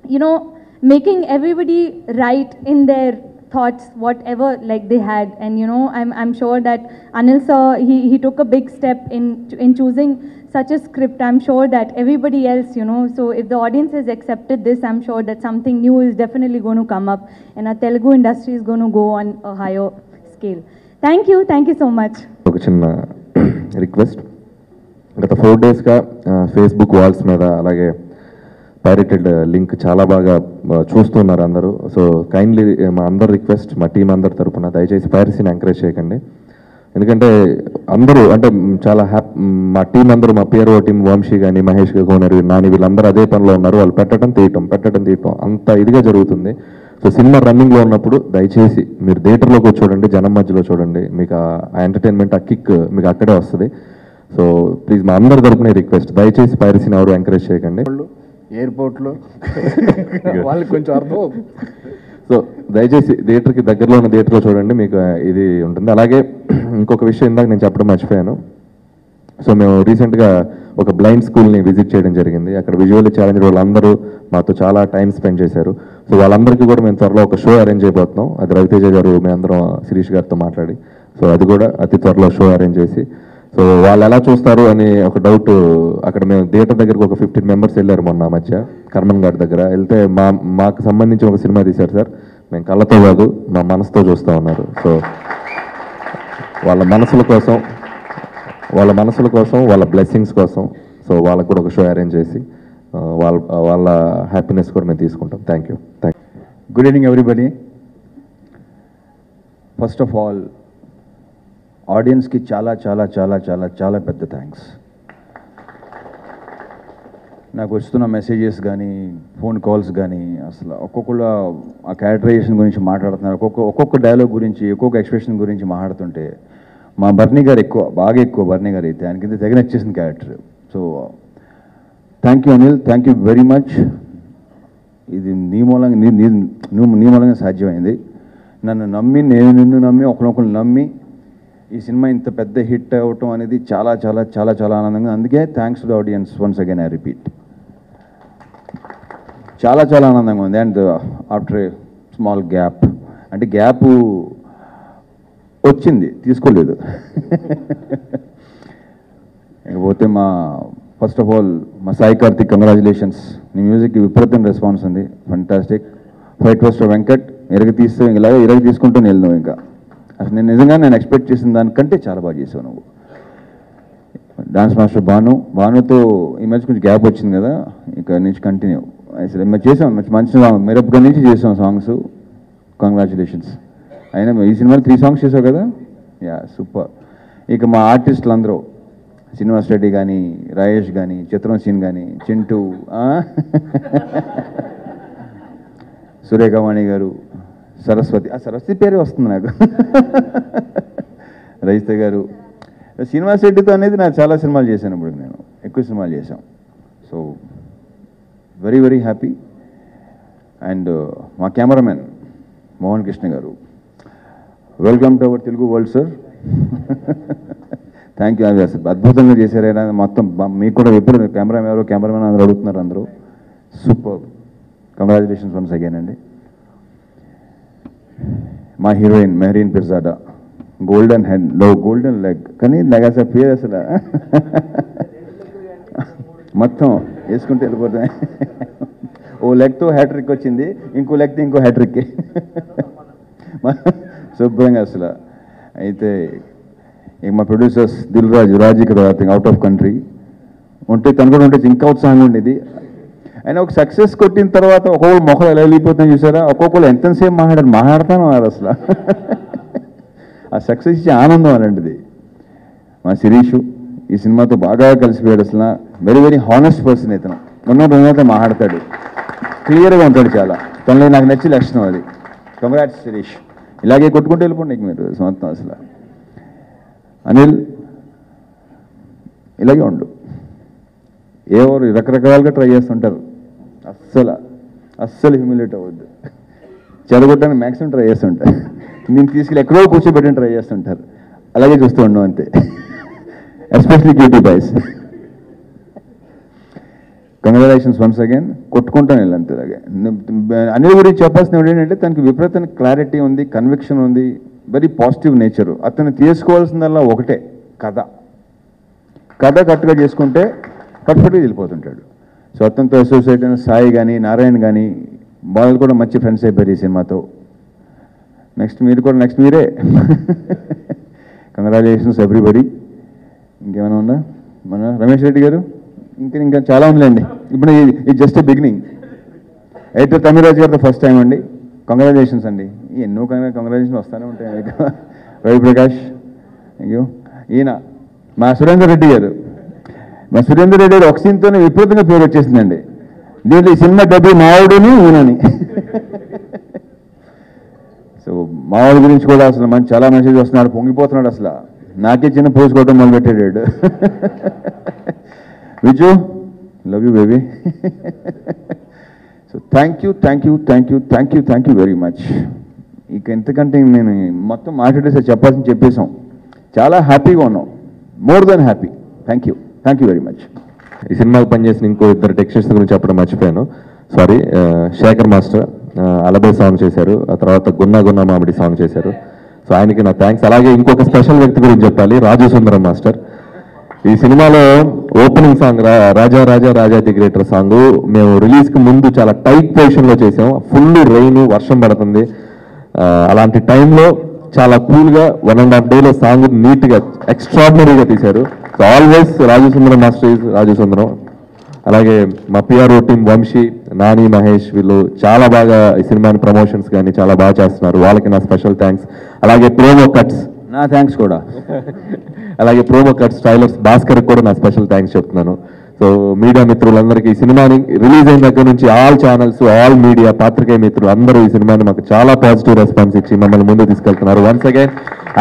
T: you know, making everybody right in their thoughts whatever like they had and you know i'm i'm sure that anil sir he he took a big step in in choosing such a script i'm sure that everybody else you know so if the audience has accepted this i'm sure that something new is definitely going to come up and our telugu industry is going to go on a higher scale thank you thank you so much
N: ఒక చిన్న request గత four డేస్గా Facebook walls మీద అలాగే pirated link చాలా బాగా చూస్తున్నారు అందరూ so kindly మా అందరు రిక్వెస్ట్ మా టీం అందరి తరఫున దయచేసి పైరసీని ఎంకరేజ్ చేయకండి ఎందుకంటే అందరూ అంటే చాలా హ్యాప్ మా టీం అందరూ మా పేరు టీం వంశీ కానీ మహేష్ కోనరు నాని వీళ్ళందరూ అదే పనిలో ఉన్నారు. వాళ్ళు పెట్టడం తీయటం పెట్టడం తీయటం అంత ఇదిగా జరుగుతుంది. సో సినిమా రన్నింగ్లో ఉన్నప్పుడు దయచేసి మీరు థియేటర్లోకి వచ్చి చూడండి జనం మధ్యలో చూడండి. మీకు ఆ ఎంటర్టైన్మెంట్ ఆ కిక్ మీకు అక్కడే వస్తుంది. సో ప్లీజ్ మా అందరి తరపున రిక్వెస్ట్ దయచేసి పైరసీని ఎవరు ఎంకరేజ్ చేయకండి.
G: ఎయిర్పోర్ట్లో వాళ్ళకి కొంచెం అర్థం.
N: సో దయచేసి థియేటర్కి దగ్గరలో ఉన్న థియేటర్లో చూడండి మీకు ఇది ఉంటుంది. అలాగే ఇంకొక విషయం ఇందాక నేను చెప్పడం మర్చిపోయాను. సో మేము రీసెంట్గా ఒక బ్లైండ్ స్కూల్ని విజిట్ చేయడం జరిగింది. అక్కడ విజువల్ ఛాలెంజ్ వాళ్ళందరూ మాతో చాలా టైం స్పెండ్ చేశారు. సో వాళ్ళందరికీ కూడా మేము త్వరలో ఒక షో అరేంజ్ చేయబోతున్నాం. అది రవితేజ గారు మేమందరం శిరీష్ గారితో మాట్లాడి. సో అది కూడా అతి త్వరలో షో అరేంజ్ చేసి సో వాళ్ళు ఎలా చూస్తారు అని ఒక డౌట్ అక్కడ మేము థియేటర్ దగ్గరకు ఒక ఫిఫ్టీన్ మెంబర్స్ వెళ్ళారు మొన్న మధ్య కర్మన్ గారి దగ్గర. వెళ్తే మా మాకు సంబంధించి ఒక సినిమా తీశారు సార్. మేము కళ్ళతో కాదు మా మనసుతో చూస్తూ ఉన్నారు. సో వాళ్ళ మనసుల కోసం వాళ్ళ మనసుల కోసం వాళ్ళ బ్లెస్సింగ్స్ కోసం సో వాళ్ళకు కూడా ఒక షో అరేంజ్ చేసి వాళ్ళ వాళ్ళ హ్యాపీనెస్ కూడా మేము తీసుకుంటాం. Thank you thank
U: good evening everybody first of all ఆడియన్స్కి చాలా చాలా చాలా చాలా చాలా పెద్ద థ్యాంక్స్ నాకు వస్తున్న మెసేజెస్ కానీ ఫోన్ కాల్స్ కానీ అసలు ఒక్కొక్కళ్ళ ఆ క్యారెక్టరైజేషన్ గురించి మాట్లాడుతున్నారు. ఒక్కొక్క ఒక్కొక్క డైలాగ్ గురించి ఒక్కొక్క ఎక్స్ప్రెషన్ గురించి మాట్లాడుతుంటే మా బర్నీ గారు ఎక్కువ బాగా ఎక్కువ బర్నీ గారు అయితే ఆయనకి తెగ నచ్చేసిన character so thank you Anil thank you very much ఇది నీ మూలంగా నీ నీ నీ మూలంగా సాధ్యమైంది. నన్ను నమ్మి నేను నిన్ను నమ్మి ఒకరినొకరు నమ్మి ఈ సినిమా ఇంత పెద్ద హిట్ అవ్వటం అనేది చాలా చాలా చాలా చాలా ఆనందంగా అందుకే thanks to the audience once again I repeat చాలా చాలా ఆనందంగా ఉంది. అండ్ ఆఫ్టర్ స్మాల్ గ్యాప్ అంటే గ్యాప్ వచ్చింది. తీసుకోలేదు. ఇకపోతే మా ఫస్ట్ ఆఫ్ ఆల్ మా సాయి కార్తిక్ కంగ్రాచులేషన్స్ నీ మ్యూజిక్కి విపరీతం రెస్పాన్స్ ఉంది. ఫంటాస్టిక్ ఫైట్ ఫస్ట్ వెంకట్ ఇరగ తీస్తే ఇలాగే ఇరగ తీసుకుంటూ వెళ్ళినావు ఇంకా. అసలు నేను నిజంగా నేను ఎక్స్పెక్ట్ చేసిన దానికంటే చాలా బాగా చేసావు నువ్వు. డాన్స్ మాస్టర్ భాను భానుతో ఈ మధ్య కొంచెం గ్యాప్ వచ్చింది కదా ఇక నుంచి కంటిన్యూ అసలు మేము చేసాం మంచి మంచి మిరపగా నుంచి చేసాం సాంగ్స్ కంగ్రాచులేషన్స్ అయినా ఈ సినిమాలో త్రీ సాంగ్స్ చేసావు కదా? యా సూపర్ ఇక మా ఆర్టిస్టులు అందరూ శ్రీనివాస్ రెడ్డి కానీ రాయేష్ కానీ చిత్రం సీన్ కానీ చింటూ సురేఖవాణి గారు సరస్వతి. ఆ సరస్వతి పేరే వస్తుంది నాకు. రజిత గారు. శ్రీనివాస్ రెడ్డితో అనేది నాకు చాలా సినిమాలు చేశాను ఇప్పుడు నేను. ఎక్కువ సినిమాలు చేశాం. So very very happy and మా కెమెరామెన్ మోహన్ కృష్ణ గారు. Welcome to our Telugu world sir thank you అది అసలు అద్భుతంగా చేశారైనా మొత్తం మీకు కూడా ఎప్పుడు కెమెరా ఎవరో కెమెరామెన్ అందరూ అడుగుతున్నారు అందరూ. సూపర్ కంగ్రాచులేషన్స్ వన్స్ అగైన్ అండి. మా హీరోయిన్ మెహరీన్ పిర్జాడా గోల్డెన్ హెడ్లో గోల్డెన్ లెగ్ కానీ నాకు అసలు పేరు అసలు. మొత్తం వేసుకుంటే వెళ్ళిపోతాయి. ఓ లెగ్తో హ్యాట్రిక్ వచ్చింది. ఇంకో లెగ్తో ఇంకో హ్యాట్రిక్ శుభ్రంగా అసలు. అయితే ఇక మా ప్రొడ్యూసర్స్ దిల్ రాజు రాజు ఇక్కడ అవుట్ ఆఫ్ కంట్రీ ఉంటే తను కూడా ఉంటే ఇంకా ఉత్సాహంగా ఉండేది. ఆయన ఒక సక్సెస్ కొట్టిన తర్వాత ఒక్కొక్కరు మొక్కలు ఎలా వెళ్ళిపోతాం చూసారా? ఒక్కొక్కరు ఎంతసేపు మాట్లాడారు? మాట్లాడతాను అన్నారు అసలు. ఆ సక్సెస్ ఇచ్చే ఆనందం అలాంటిది. మా శిరీషు ఈ సినిమాతో బాగా కలిసిపోయాడు అసలు. వెరీ వెరీ హానెస్ట్ పర్సన్ ఇతను. ఉన్న రోజులైతే మాట్లాడతాడు. క్లియర్గా ఉంటాడు చాలా. తనలో నాకు నచ్చిన లక్షణం అది. కంగ్రాట్స్ శిరీష్. ఇలాగే కొట్టుకుంటూ వెళ్ళిపోండి మీరు. మొత్తం అసలు. అనిల్ ఇలాగే ఉండు. ఏవో రకరకాలుగా ట్రై చేస్తుంటారు. అస్సలు అస్సలు హ్యూమిలేట్ అవ్వద్దు. చెడగొట్టడానికి మ్యాక్సిమం ట్రై చేస్తుంటారు. నేను తీసుకెళ్ళి ఎక్కడో కూర్చోబెట్టని ట్రై చేస్తుంటారు. అలాగే చూస్తూ ఉండవు అంతే. ఎస్పెషలీ గ్యూటీ బాయ్స్ కంగ్రాచులేషన్స్ వన్స్ అగైన్ కొట్టుకుంటాను వెళ్ళి అంతే అలాగే అనిల్ గురించి చెప్పాల్సిన ఏంటంటే తనకి విపరీతమైన క్లారిటీ ఉంది కన్విక్షన్ ఉంది వెరీ పాజిటివ్ నేచరు అతను తీసుకోవాల్సిందల్లా ఒకటే కథ. కథ కరెక్ట్గా చేసుకుంటే పర్ఫెక్ట్గా వెళ్ళిపోతుంటాడు. స్వతంత్ర అతనితో అసోసియేట్ అయిన సాయి కానీ నారాయణ కానీ వాళ్ళు కూడా మంచి ఫ్రెండ్స్ అయిపోయారు ఈ సినిమాతో. నెక్స్ట్ మీరు కూడా నెక్స్ట్ మీరే. కంగ్రాచులేషన్స్ ఎవ్రీబడి ఇంకేమైనా ఉందా? మన రమేష్ రెడ్డి గారు? ఇంకా ఇంకా చాలా ఉందిలేండి. ఇప్పుడు ఇది జస్ట్ బిగినింగ్ అయితే తమిళరాజు గారితో ఫస్ట్ టైం అండి. కంగ్రాచులేషన్స్ అండి. ఎన్నో కంగ్రాచులేషన్స్ వస్తూనే ఉంటాయి. రవి ప్రకాష్ అయ్యో. ఈయన మా సురేందర్ రెడ్డి గారు. మా సురేందర్ రెడ్డి గారు ఒక సీన్తోనే విపరీతంగా పేరు వచ్చేసిందండి. దీంట్లో ఈ సినిమా డబ్బు మావుడుని ఈయనని. సో మావాడి గురించి కూడా అసలు మంచి చాలా మెసేజ్ వస్తున్నాడు పొంగిపోతున్నాడు అసలు. నాకే చిన్న పోసుకోవడం మొదలు పెట్టాడు Viju love you baby so thank you thank you thank you thank you thank you very much ఇక ఎంతకంటే నేను మొత్తం మాట్లాడేసారి చెప్పాల్సింది చెప్పేశాం. చాలా హ్యాపీగా ఉన్నాం. More than happy thank you thank you very much
N: ఈ సినిమాకి పనిచేసిన ఇంకో ఇద్దరు టెక్నీషియన్స్ గురించి చెప్పడం మర్చిపోయాను. Sorry uh, Shekhar master uh, అలబే సాంగ్ చేశారు. ఆ తర్వాత గున్నా గున్నా మామిడి సాంగ్ చేశారు. సో ఆయనకి నా థ్యాంక్స్ అలాగే ఇంకొక స్పెషల్ వ్యక్తి గురించి చెప్పాలి రాజు సుందరం మాస్టర్. ఈ సినిమాలో ఓపెనింగ్ సాంగ్ రా- Raja Raja Raja the greater song మేము రిలీజ్కి ముందు చాలా టైట్ పొజిషన్లో చేసాం. ఫుల్ రెయిన్ వర్షం పడుతుంది. Uh, అలాంటి టైంలో చాలా కూల్గా వన్ అండ్ హాఫ్ డేలో సాంగ్ నీట్గా ఎక్స్ట్రాడినరీగా తీశారు. Always Raju Sundaram master is Raju Sundaram అలాగే మా పిఆర్ఓ టీం వంశీ నాని మహేష్ వీళ్ళు చాలా బాగా ఈ సినిమాని ప్రమోషన్స్ కానీ చాలా బాగా చేస్తున్నారు. వాళ్ళకి నా స్పెషల్ థ్యాంక్స్ అలాగే ప్రోమో కట్స్
U: నా థ్యాంక్స్ కూడా.
N: అలాగే ప్రోమో కట్స్ ట్రైలర్స్ భాస్కర్ కూడా నా స్పెషల్ థ్యాంక్స్ చెప్తున్నాను. సో మీడియా మిత్రులందరికీ ఈ సినిమాని రిలీజ్ అయిన దగ్గర నుంచి ఆల్ ఛానల్స్ ఆల్ మీడియా పాత్రికేయ మిత్రులు అందరూ ఈ సినిమాని మాకు చాలా పాజిటివ్ రెస్పాన్స్ ఇచ్చి మమ్మల్ని ముందు తీసుకెళ్తున్నారు. Once again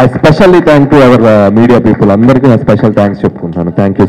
N: I specially thank to our media people అందరికీ నా స్పెషల్ థ్యాంక్స్ చెప్పుకుంటాను థ్యాంక్ యూ